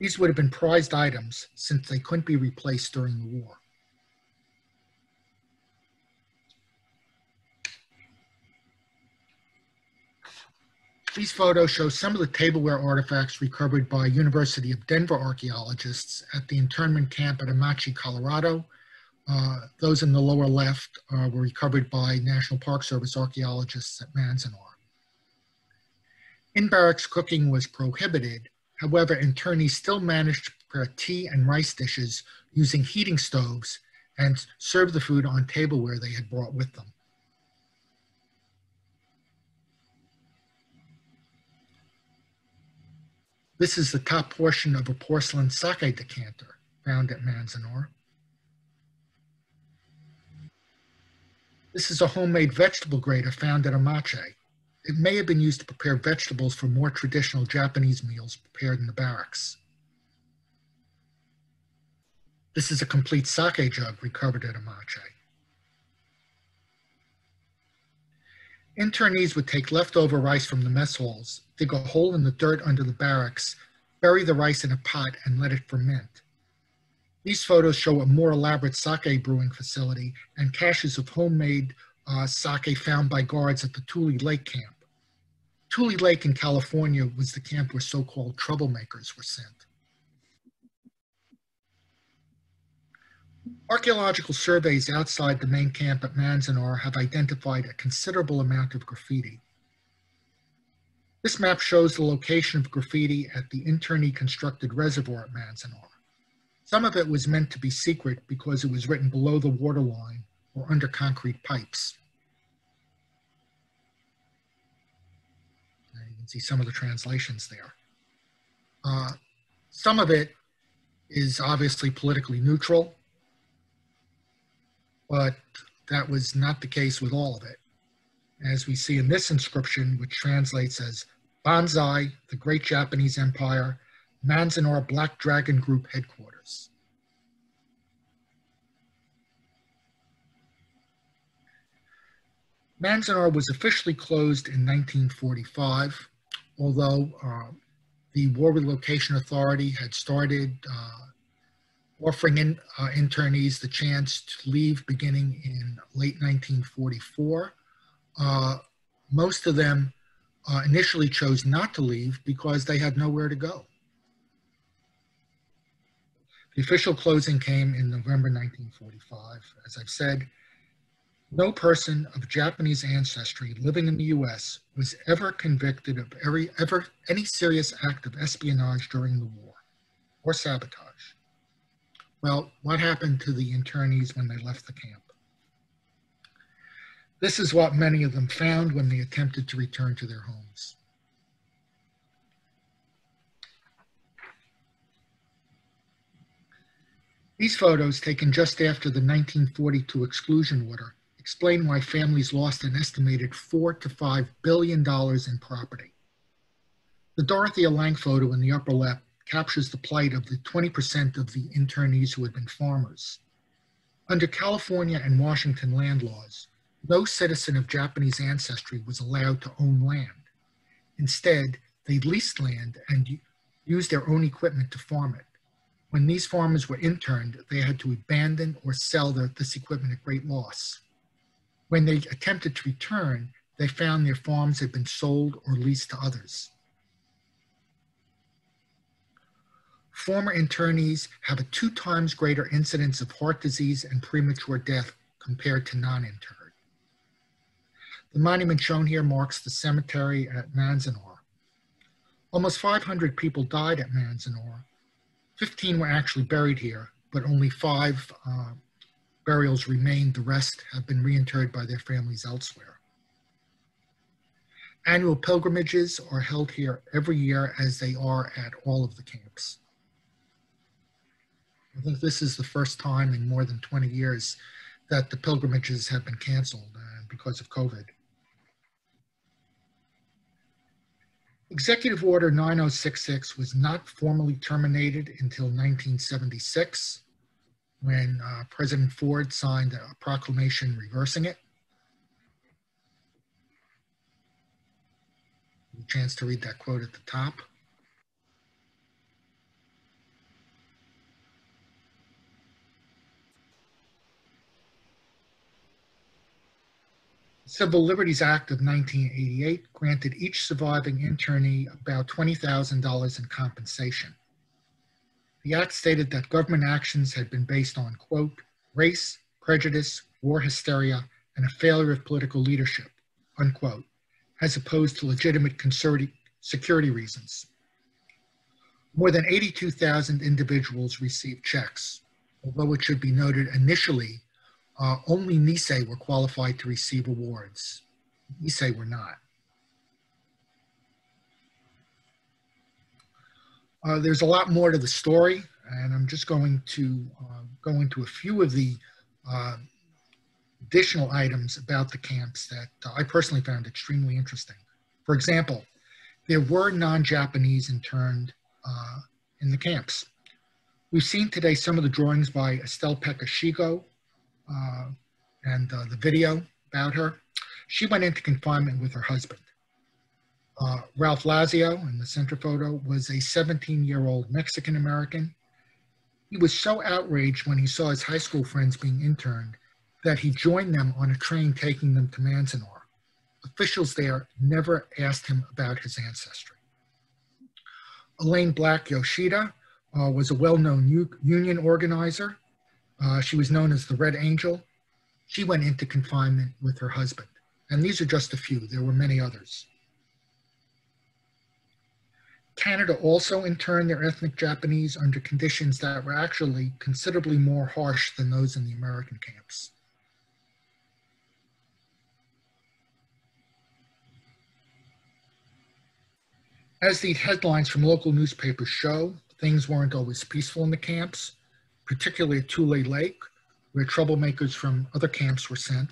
These would have been prized items since they couldn't be replaced during the war. These photos show some of the tableware artifacts recovered by University of Denver archaeologists at the internment camp at Amache, Colorado. Uh, those in the lower left uh, were recovered by National Park Service archaeologists at Manzanar. In barracks cooking was prohibited, However, internees still managed to prepare tea and rice dishes using heating stoves and serve the food on tableware they had brought with them. This is the top portion of a porcelain sake decanter found at Manzanar. This is a homemade vegetable grater found at Amache. It may have been used to prepare vegetables for more traditional Japanese meals prepared in the barracks. This is a complete sake jug recovered at Amache. Internees would take leftover rice from the mess halls, dig a hole in the dirt under the barracks, bury the rice in a pot, and let it ferment. These photos show a more elaborate sake brewing facility and caches of homemade uh, sake found by guards at the Tule Lake camp. Tule Lake in California was the camp where so-called troublemakers were sent. Archaeological surveys outside the main camp at Manzanar have identified a considerable amount of graffiti. This map shows the location of graffiti at the internee constructed reservoir at Manzanar. Some of it was meant to be secret because it was written below the waterline or under concrete pipes. You can see some of the translations there. Uh, some of it is obviously politically neutral, but that was not the case with all of it. As we see in this inscription, which translates as Banzai, the Great Japanese Empire, Manzanar Black Dragon Group Headquarters. Manzanar was officially closed in 1945 although uh, the War Relocation Authority had started uh, offering in, uh, internees the chance to leave beginning in late 1944. Uh, most of them uh, initially chose not to leave because they had nowhere to go. The official closing came in November 1945. As I've said, no person of Japanese ancestry living in the US was ever convicted of every, ever, any serious act of espionage during the war or sabotage. Well, what happened to the internees when they left the camp? This is what many of them found when they attempted to return to their homes. These photos, taken just after the 1942 exclusion order, explain why families lost an estimated four to five billion dollars in property. The Dorothea Lange photo in the upper left captures the plight of the 20% of the internees who had been farmers. Under California and Washington land laws, no citizen of Japanese ancestry was allowed to own land. Instead, they leased land and used their own equipment to farm it. When these farmers were interned, they had to abandon or sell their, this equipment at great loss. When they attempted to return, they found their farms had been sold or leased to others. Former internees have a two times greater incidence of heart disease and premature death compared to non-interned. The monument shown here marks the cemetery at Manzanar. Almost 500 people died at Manzanar, 15 were actually buried here, but only five uh, burials remain. The rest have been reinterred by their families elsewhere. Annual pilgrimages are held here every year as they are at all of the camps. I think this is the first time in more than 20 years that the pilgrimages have been canceled uh, because of COVID. Executive Order 9066 was not formally terminated until 1976 when uh, President Ford signed a proclamation reversing it. Chance to read that quote at the top. Civil Liberties Act of 1988 granted each surviving internee about $20,000 in compensation. The act stated that government actions had been based on, quote, race, prejudice, war hysteria, and a failure of political leadership, unquote, as opposed to legitimate security reasons. More than 82,000 individuals received checks, although it should be noted initially uh, only Nisei were qualified to receive awards. Nisei were not. Uh, there's a lot more to the story, and I'm just going to uh, go into a few of the uh, additional items about the camps that uh, I personally found extremely interesting. For example, there were non-Japanese interned uh, in the camps. We've seen today some of the drawings by Estelle Peck Ishigo, uh, and the video about her. She went into confinement with her husband. Uh, Ralph Lazo, in the center photo, was a 17-year-old Mexican-American. He was so outraged when he saw his high school friends being interned that he joined them on a train taking them to Manzanar. Officials there never asked him about his ancestry. Elaine Black Yoshida uh, was a well-known union organizer uh, she was known as the Red Angel. She went into confinement with her husband. And these are just a few, there were many others. Canada also interned their ethnic Japanese under conditions that were actually considerably more harsh than those in the American camps. As the headlines from local newspapers show, things weren't always peaceful in the camps particularly at Tule Lake, where troublemakers from other camps were sent.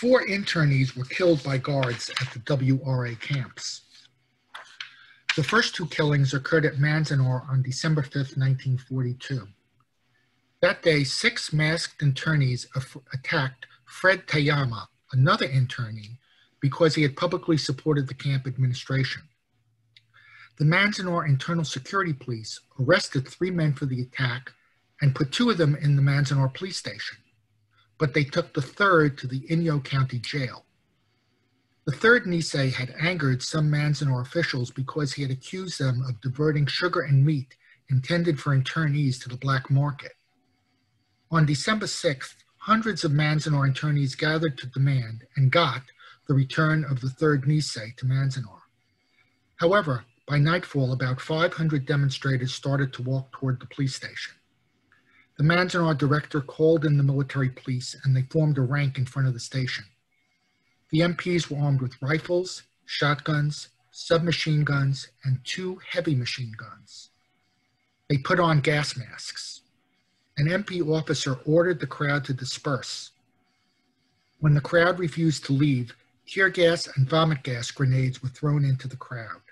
Four internees were killed by guards at the WRA camps. The first two killings occurred at Manzanar on December 5, 1942. That day, six masked internees attacked Fred Tayama, another internee, because he had publicly supported the camp administration. The Manzanar Internal Security Police arrested three men for the attack and put two of them in the Manzanar police station, but they took the third to the Inyo County Jail. The third Nisei had angered some Manzanar officials because he had accused them of diverting sugar and meat intended for internees to the black market. On December 6th, hundreds of Manzanar internees gathered to demand and got the return of the third Nisei to Manzanar. However, by nightfall, about 500 demonstrators started to walk toward the police station. The Manzanar director called in the military police and they formed a rank in front of the station. The MPs were armed with rifles, shotguns, submachine guns, and two heavy machine guns. They put on gas masks. An MP officer ordered the crowd to disperse. When the crowd refused to leave, tear gas and vomit gas grenades were thrown into the crowd.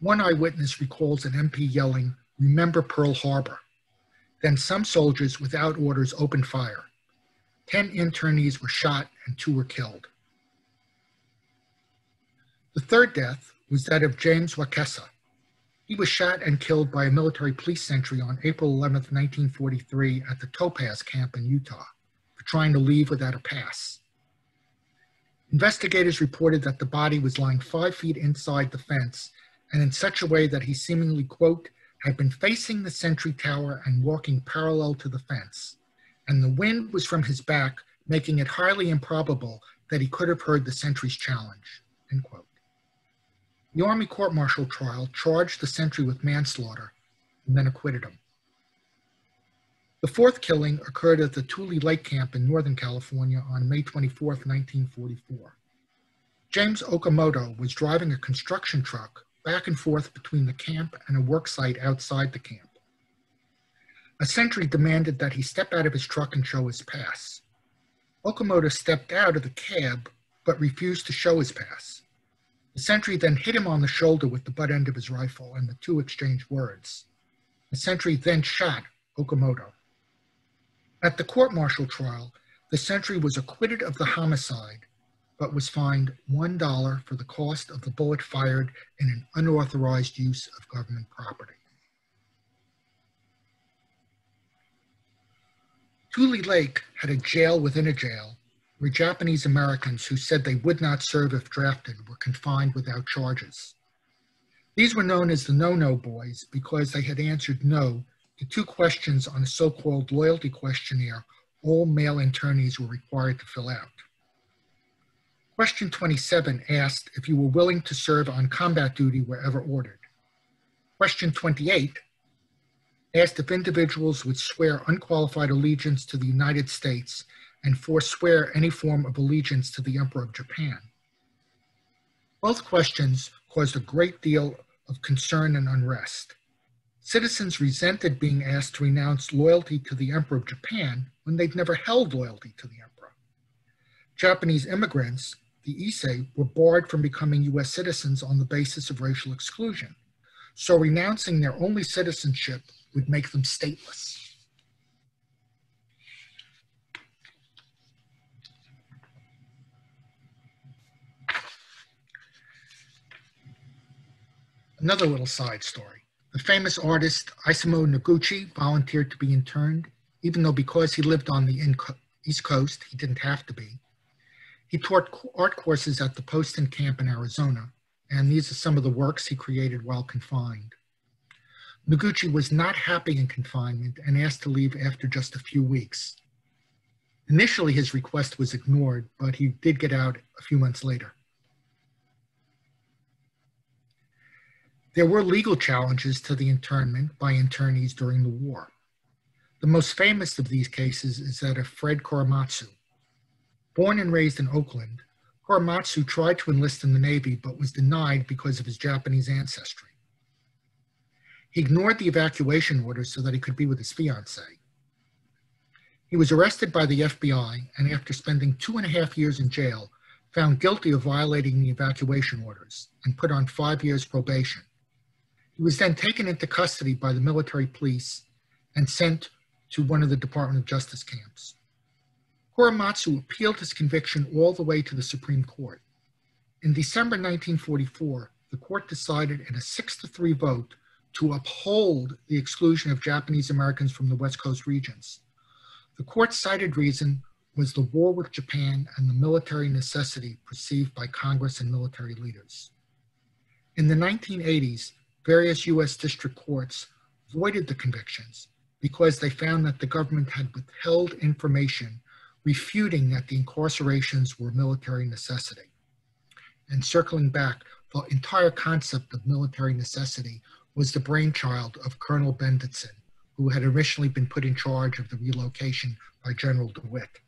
One eyewitness recalls an MP yelling, Remember Pearl Harbor. Then some soldiers without orders opened fire. Ten internees were shot and two were killed. The third death was that of James Wakasa. He was shot and killed by a military police sentry on April 11, 1943, at the Topaz camp in Utah for trying to leave without a pass. Investigators reported that the body was lying five feet inside the fence and in such a way that he seemingly, quote, had been facing the sentry tower and walking parallel to the fence, and the wind was from his back, making it highly improbable that he could have heard the sentry's challenge. The Army court martial trial charged the sentry with manslaughter and then acquitted him. The fourth killing occurred at the Tule Lake Camp in Northern California on May 24, 1944. James Okamoto was driving a construction truck back and forth between the camp and a work site outside the camp. A sentry demanded that he step out of his truck and show his pass. Okamoto stepped out of the cab but refused to show his pass. The sentry then hit him on the shoulder with the butt end of his rifle, and the two exchanged words. The sentry then shot Okamoto. At the court martial trial, the sentry was acquitted of the homicide, but was fined $1 for the cost of the bullet fired in an unauthorized use of government property. Tule Lake had a jail within a jail where Japanese Americans who said they would not serve if drafted were confined without charges. These were known as the no-no boys because they had answered no to two questions on a so-called loyalty questionnaire all male internees were required to fill out. Question 27 asked if you were willing to serve on combat duty wherever ordered. Question 28 asked if individuals would swear unqualified allegiance to the United States and forswear any form of allegiance to the Emperor of Japan. Both questions caused a great deal of concern and unrest. Citizens resented being asked to renounce loyalty to the Emperor of Japan when they'd never held loyalty to the Emperor. Japanese immigrants, the Issei, were barred from becoming US citizens on the basis of racial exclusion, so renouncing their only citizenship would make them stateless. Another little side story. The famous artist Isamu Noguchi volunteered to be interned, even though because he lived on the East Coast, he didn't have to be. He taught art courses at the Poston camp in Arizona, and these are some of the works he created while confined. Noguchi was not happy in confinement and asked to leave after just a few weeks. Initially, his request was ignored, but he did get out a few months later. There were legal challenges to the internment by internees during the war. The most famous of these cases is that of Fred Korematsu. Born and raised in Oakland, Korematsu tried to enlist in the Navy but was denied because of his Japanese ancestry. He ignored the evacuation orders so that he could be with his fiancee. He was arrested by the FBI and after spending two and a half years in jail, found guilty of violating the evacuation orders and put on five years probation. He was then taken into custody by the military police and sent to one of the Department of Justice camps. Korematsu appealed his conviction all the way to the Supreme Court. In December 1944, the court decided in a six to three vote to uphold the exclusion of Japanese Americans from the West Coast regions. The court cited reason was the war with Japan and the military necessity perceived by Congress and military leaders. In the 1980s, various U.S. district courts voided the convictions because they found that the government had withheld information refuting that the incarcerations were military necessity. And circling back, the entire concept of military necessity was the brainchild of Colonel Bendetsen, who had originally been put in charge of the relocation by General DeWitt.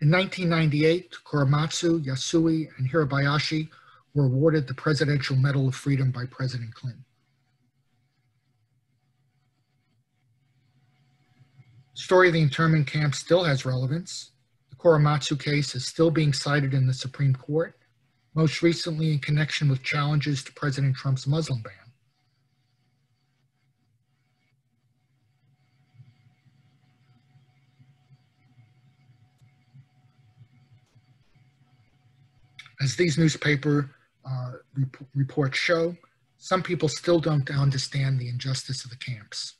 In 1998, Korematsu, Yasui, and Hirabayashi were awarded the Presidential Medal of Freedom by President Clinton. Story of the internment camp still has relevance. The Korematsu case is still being cited in the Supreme Court, most recently in connection with challenges to President Trump's Muslim ban. As these newspaper uh, rep reports show, some people still don't understand the injustice of the camps.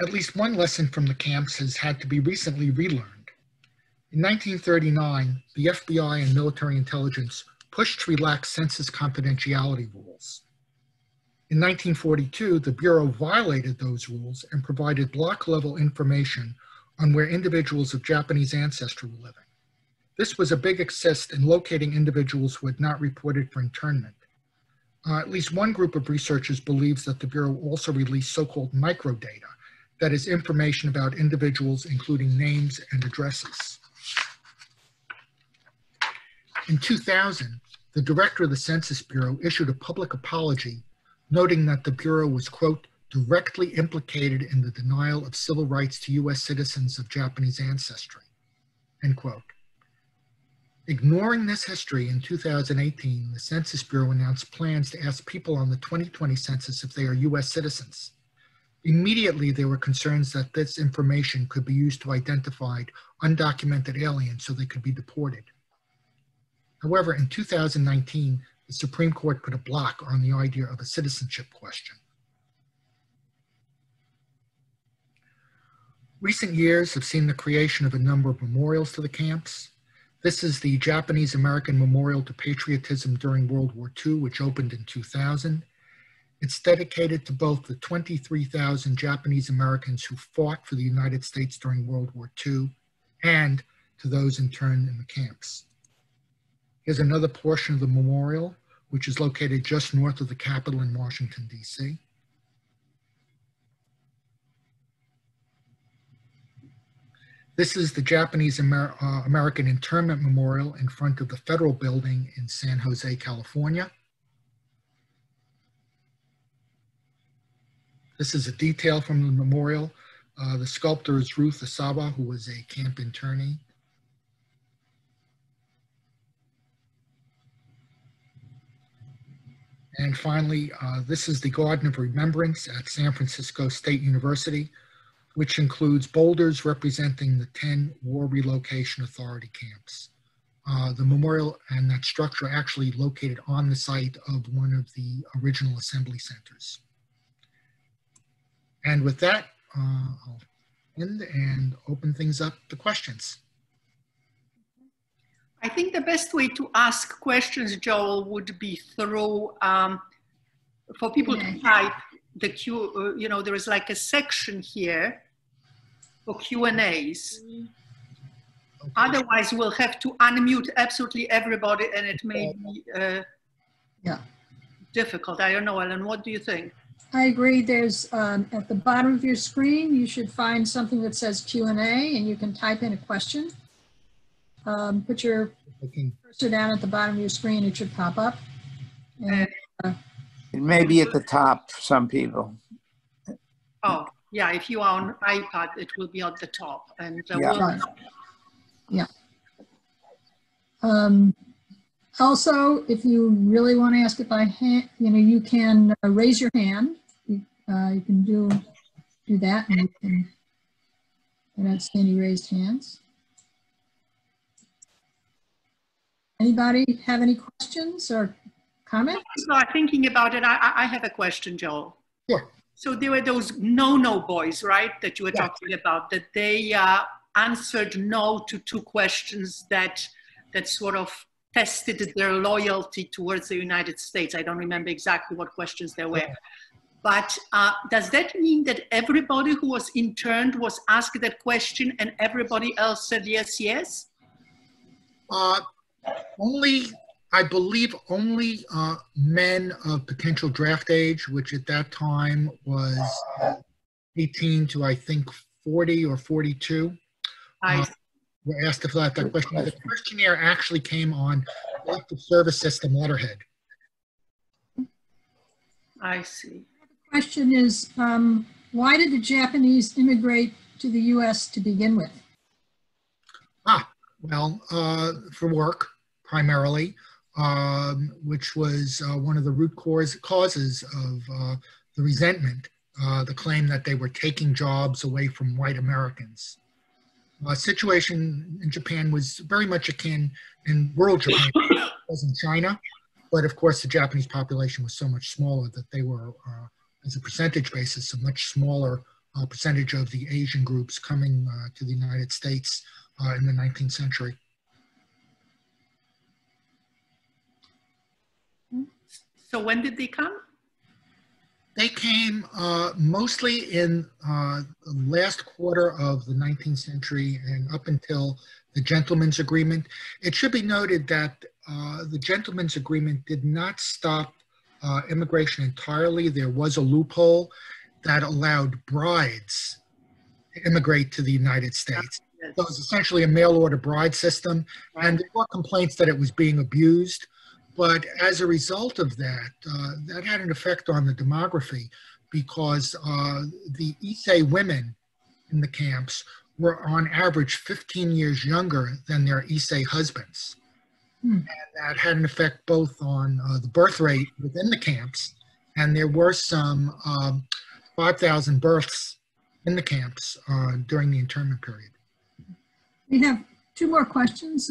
At least one lesson from the camps has had to be recently relearned. In 1939, the FBI and military intelligence pushed to relax census confidentiality rules. In 1942, the Bureau violated those rules and provided block level information on where individuals of Japanese ancestry were living. This was a big assist in locating individuals who had not reported for internment. Uh, at least one group of researchers believes that the Bureau also released so-called microdata, that is information about individuals including names and addresses. In 2000, the director of the Census Bureau issued a public apology, noting that the Bureau was, quote, directly implicated in the denial of civil rights to U.S. citizens of Japanese ancestry, end quote. Ignoring this history, in 2018, the Census Bureau announced plans to ask people on the 2020 census if they are U.S. citizens. Immediately, there were concerns that this information could be used to identify undocumented aliens so they could be deported. However, in 2019, the Supreme Court put a block on the idea of a citizenship question. Recent years have seen the creation of a number of memorials to the camps. This is the Japanese American Memorial to Patriotism during World War II, which opened in 2000. It's dedicated to both the 23,000 Japanese Americans who fought for the United States during World War II and to those interned in the camps. Here's another portion of the memorial, which is located just north of the Capitol in Washington, D.C. This is the Japanese Amer uh, American Internment Memorial in front of the federal building in San Jose, California. This is a detail from the memorial. Uh, the sculptor is Ruth Asawa, who was a camp internee. And finally, uh, this is the Garden of Remembrance at San Francisco State University, which includes boulders representing the 10 War Relocation Authority camps. Uh, the memorial and that structure actually located on the site of one of the original assembly centers. And with that, uh, I'll end and open things up to questions. I think the best way to ask questions, Joel, would be through um, for people to type the Q. Uh, you know, there is like a section here for Q and A's. Okay. Otherwise, we'll have to unmute absolutely everybody, and it may be uh, yeah difficult. I don't know, Ellen. What do you think? I agree. There's um, at the bottom of your screen, you should find something that says Q and A, and you can type in a question. Um, put your cursor down at the bottom of your screen, it should pop up. And, uh, It may be at the top for some people. Oh, yeah, if you are on iPad, it will be at the top. And uh, Yeah. we'll- Right. Yeah. Um, Also, if you really want to ask it by hand, you know, you can uh, raise your hand. You, uh, you can do do that, and you can. I don't see any raised hands. Anybody have any questions or comments? So thinking about it, I, I have a question, Joel. Sure. So there were those no-no boys, right, that you were Yeah. talking about, that they uh, answered no to two questions that that sort of tested their loyalty towards the United States. I don't remember exactly what questions there were. But uh, does that mean that everybody who was interned was asked that question and everybody else said yes, yes? Uh, only, I believe, only uh, men of potential draft age, which at that time was uh, 18 to I think 40 or 42, I, Uh, were asked to fill out that questionnaire. The questionnaire actually came on elective service system letterhead. I see. The question is, um, why did the Japanese immigrate to the U.S. to begin with? Ah, well, uh, for work primarily, um, which was uh, one of the root cause, causes of uh, the resentment, uh, the claim that they were taking jobs away from white Americans. Uh, situation in Japan was very much akin in rural Japan as in China, but of course the Japanese population was so much smaller that they were, uh, as a percentage basis, a much smaller uh, percentage of the Asian groups coming uh, to the United States uh, in the 19th century. So when did they come? They came uh, mostly in uh, the last quarter of the 19th century and up until the Gentleman's Agreement. It should be noted that uh, the Gentleman's Agreement did not stop uh, immigration entirely. There was a loophole that allowed brides to immigrate to the United States. So it was essentially a mail order bride system, and there were complaints that it was being abused. But as a result of that, uh, that had an effect on the demography because uh, the Issei women in the camps were on average 15 years younger than their Issei husbands. Hmm. And that had an effect both on uh, the birth rate within the camps, and there were some um, 5,000 births in the camps uh, during the internment period. We have two more questions.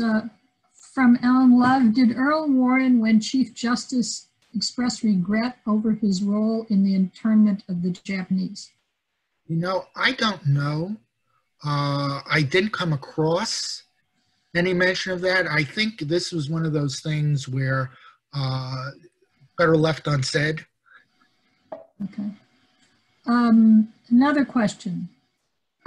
From Ellen Love, did Earl Warren, when Chief Justice, express regret over his role in the internment of the Japanese? You know, I don't know. Uh, I didn't come across any mention of that. I think this was one of those things where uh, better left unsaid. Okay. Um, another question.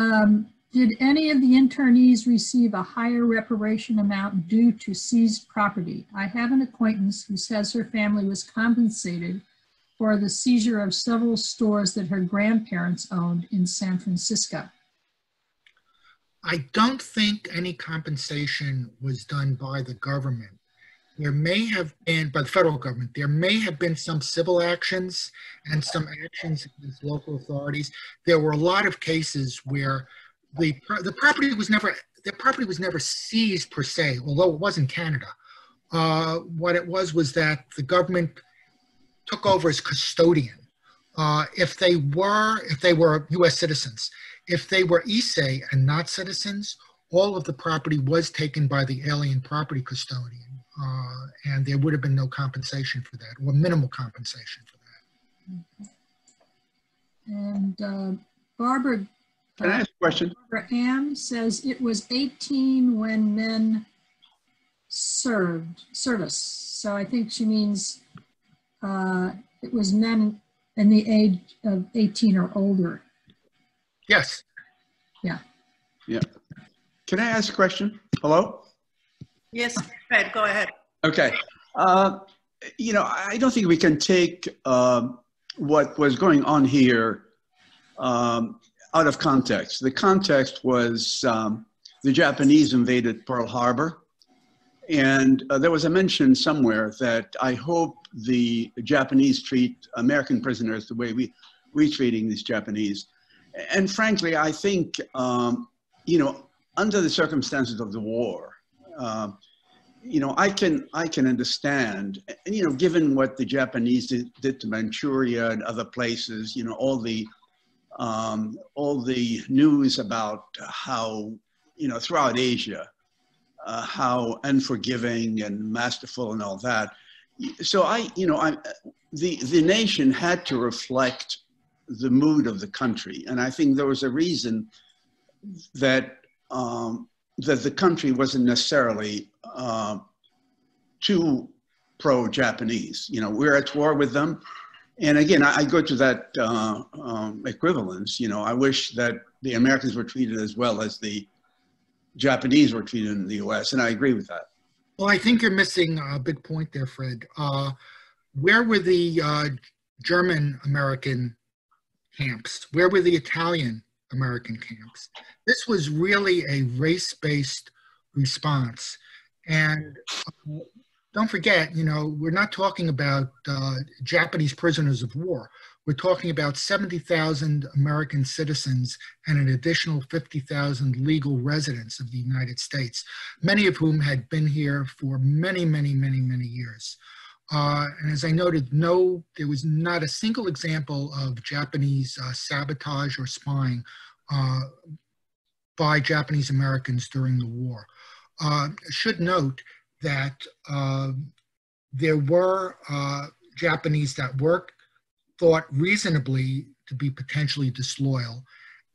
Um, did any of the internees receive a higher reparation amount due to seized property? I have an acquaintance who says her family was compensated for the seizure of several stores that her grandparents owned in San Francisco. I don't think any compensation was done by the government. There may have been, by the federal government, there may have been some civil actions and some actions against local authorities. There were a lot of cases where the, the property was never, the property was never seized per se, although it was in Canada. Uh, what it was was that the government took over as custodian. Uh, if they were, if they were U.S. citizens, if they were Issei and not citizens, all of the property was taken by the alien property custodian, uh, and there would have been no compensation for that, or minimal compensation for that. And uh, Barbara, Can I ask a question? Barbara Ann says it was 18 when men served service. So I think she means uh, it was men in the age of 18 or older. Yes, Yeah. Yeah. Can I ask a question? Hello? Yes, Fred, go ahead. Okay. Uh, you know, I don't think we can take um, what was going on here um, out of context. The context was um, the Japanese invaded Pearl Harbor. And uh, there was a mention somewhere that I hope the Japanese treat American prisoners the way we, we treating these Japanese. And frankly, I think, um, you know, under the circumstances of the war, um, you know, I can I can understand, and you know, given what the Japanese did, did to Manchuria and other places, you know, all the um, all the news about how you know throughout Asia, uh, how unforgiving and masterful and all that. So I, you know, I the the nation had to reflect the mood of the country, and I think there was a reason that um, that the country wasn't necessarily uh, too pro-Japanese. You know, we're at war with them. And again, I, I go to that uh, um, equivalence. You know, I wish that the Americans were treated as well as the Japanese were treated in the U.S., and I agree with that. Well, I think you're missing a big point there, Fred. Uh, where were the uh, German American camps? Where were the Italian American camps? This was really a race based response. And uh, don't forget, you know, we're not talking about uh, Japanese prisoners of war. We're talking about 70,000 American citizens and an additional 50,000 legal residents of the United States, many of whom had been here for many, many, many, many years. Uh, and as I noted, no, there was not a single example of Japanese uh, sabotage or spying uh, by Japanese Americans during the war. Uh, should note that uh, there were uh, Japanese that were thought reasonably to be potentially disloyal,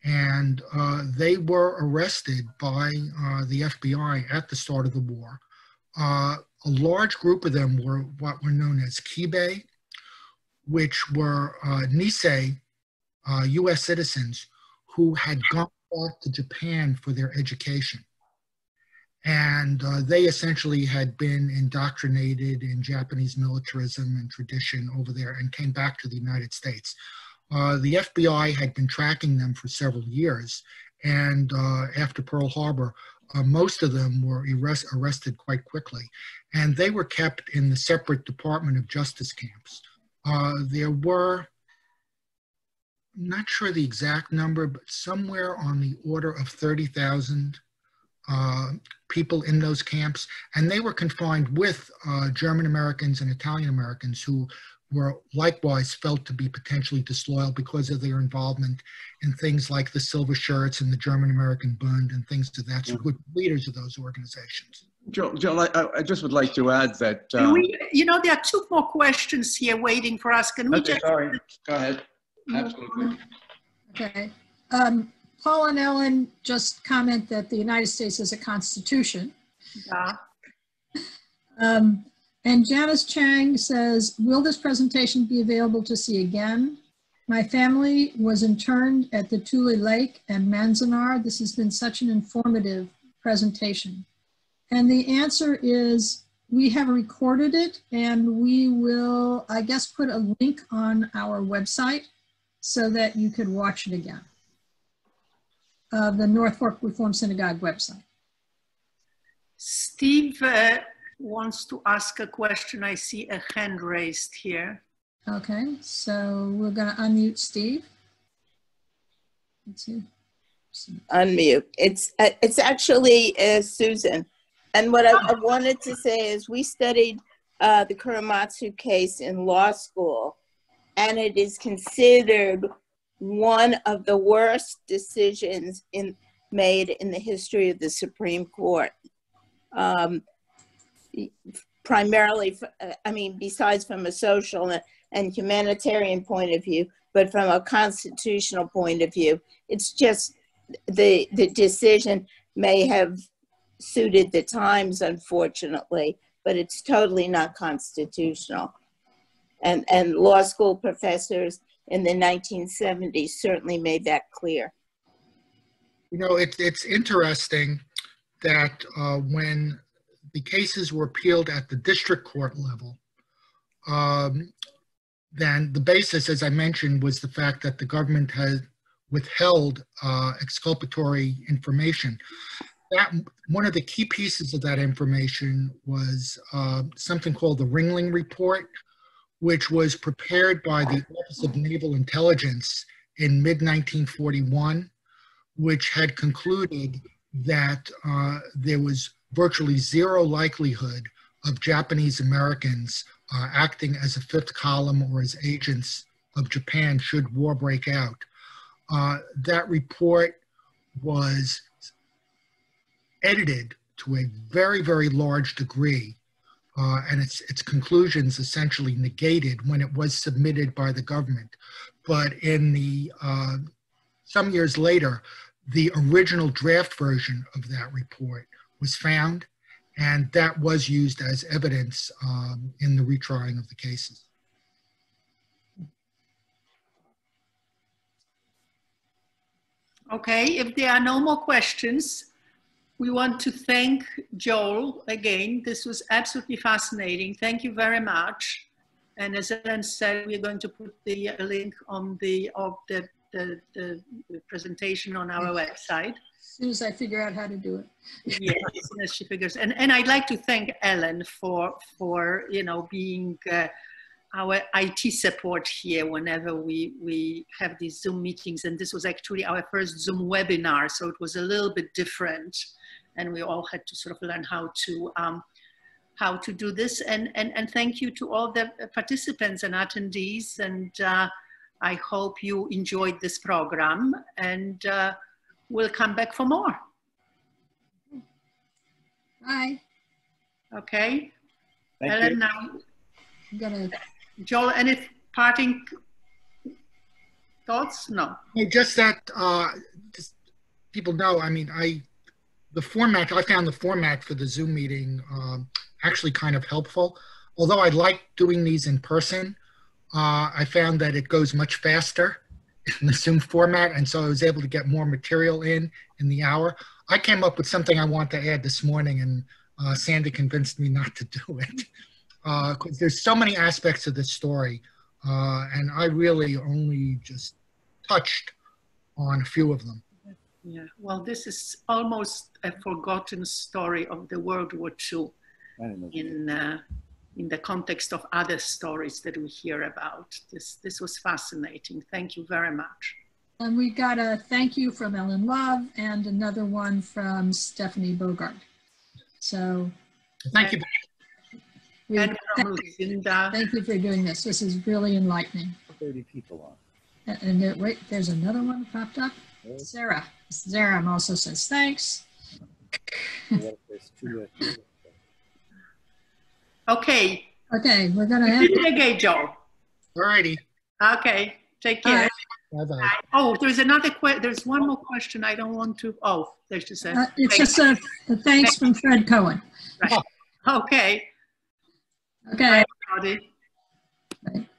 and uh, they were arrested by uh, the FBI at the start of the war. Uh, a large group of them were what were known as Kibei, which were Nisei U.S. citizens who had gone back to Japan for their education. And uh, they essentially had been indoctrinated in Japanese militarism and tradition over there and came back to the United States. Uh, the FBI had been tracking them for several years. And uh, after Pearl Harbor, uh, most of them were arrest arrested quite quickly. And they were kept in the separate Department of Justice camps. Uh, there were not sure the exact number, but somewhere on the order of 30,000 uh, people in those camps. And they were confined with uh, German Americans and Italian Americans who were likewise felt to be potentially disloyal because of their involvement in things like the Silver Shirts and the German American Bund and things of that sort, yeah. leaders of those organizations. Joe, Joe I, I, just would like to add that. Um, we, you know, there are two more questions here waiting for us. Can we okay, just. Sorry, go ahead. Absolutely. Okay. Um, Paul and Ellen just comment that the United States has a constitution. Yeah. Um, and Janice Chang says, will this presentation be available to see again? My family was interned at the Tule Lake and Manzanar. This has been such an informative presentation. And the answer is we have recorded it and we will, I guess, put a link on our website so that you could watch it again. Uh, the North Fork Reform Synagogue website. Steve uh, wants to ask a question. I see a hand raised here. Okay, so we're going to unmute Steve. Let's see. Unmute. It's uh, it's actually uh, Susan. And what I, I, wanted to say is we studied uh, the Korematsu case in law school and it is considered one of the worst decisions in, made in the history of the Supreme Court. Um, primarily, I mean, besides from a social and humanitarian point of view, but from a constitutional point of view, it's just the the decision may have suited the times, unfortunately, but it's totally not constitutional and, and law school professors in the 1970s certainly made that clear. You know, it, it's interesting that uh, when the cases were appealed at the district court level, um, then the basis, as I mentioned, was the fact that the government had withheld uh, exculpatory information. That one of the key pieces of that information was uh, something called the Ringle Report, which was prepared by the Office of Naval Intelligence in mid 1941, which had concluded that uh, there was virtually zero likelihood of Japanese Americans uh, acting as a fifth column or as agents of Japan should war break out. Uh, that report was edited to a very, very large degree, uh, and its, its conclusions essentially negated when it was submitted by the government. But in the uh, some years later, the original draft version of that report was found, and that was used as evidence um, in the retrying of the cases. Okay, if there are no more questions, we want to thank Joel again. This was absolutely fascinating. Thank you very much. And as Ellen said, we're going to put the link on the of the, the, the, presentation on our website. As soon as I figure out how to do it. soon as she figures. And and I'd like to thank Ellen for for you know being uh, our IT support here whenever we we have these Zoom meetings. And this was actually our first Zoom webinar, so it was a little bit different and we all had to sort of learn how to um, how to do this. And, and, and thank you to all the participants and attendees. And uh, I hope you enjoyed this program and uh, we'll come back for more. Bye. Okay. Thank Ellen, you. now, I'm gonna, Joel, any parting thoughts? No. Well, just that uh, just people know, I mean, I the format, I found the format for the Zoom meeting um, actually kind of helpful. Although I like doing these in person, uh, I found that it goes much faster in the Zoom format, and so I was able to get more material in in the hour. I came up with something I want to add this morning, and uh, Sandy convinced me not to do it because there's so many aspects of this story, uh, and I really only just touched on a few of them. Yeah, well, this is almost a forgotten story of the World War II in, uh, in the context of other stories that we hear about. This, this was fascinating. Thank you very much. and we got a thank you from Ellen Love and another one from Stephanie Bogart. So Thank you. We, And from Lucinda. thank you for doing this. This is really enlightening. 30 people on. And- And there, wait, there's another one popped up. Sarah, Sarah also says thanks. What if there's two, uh, two- Okay, Okay, we're gonna you end. did it again, Joel. All righty. Okay, take care. Bye-bye. Oh, there's another question. there's one more question I don't want to, oh, there's just Uh, a, It's just a a thanks from Fred Cohen. okay. Okay. Bye, everybody. Right.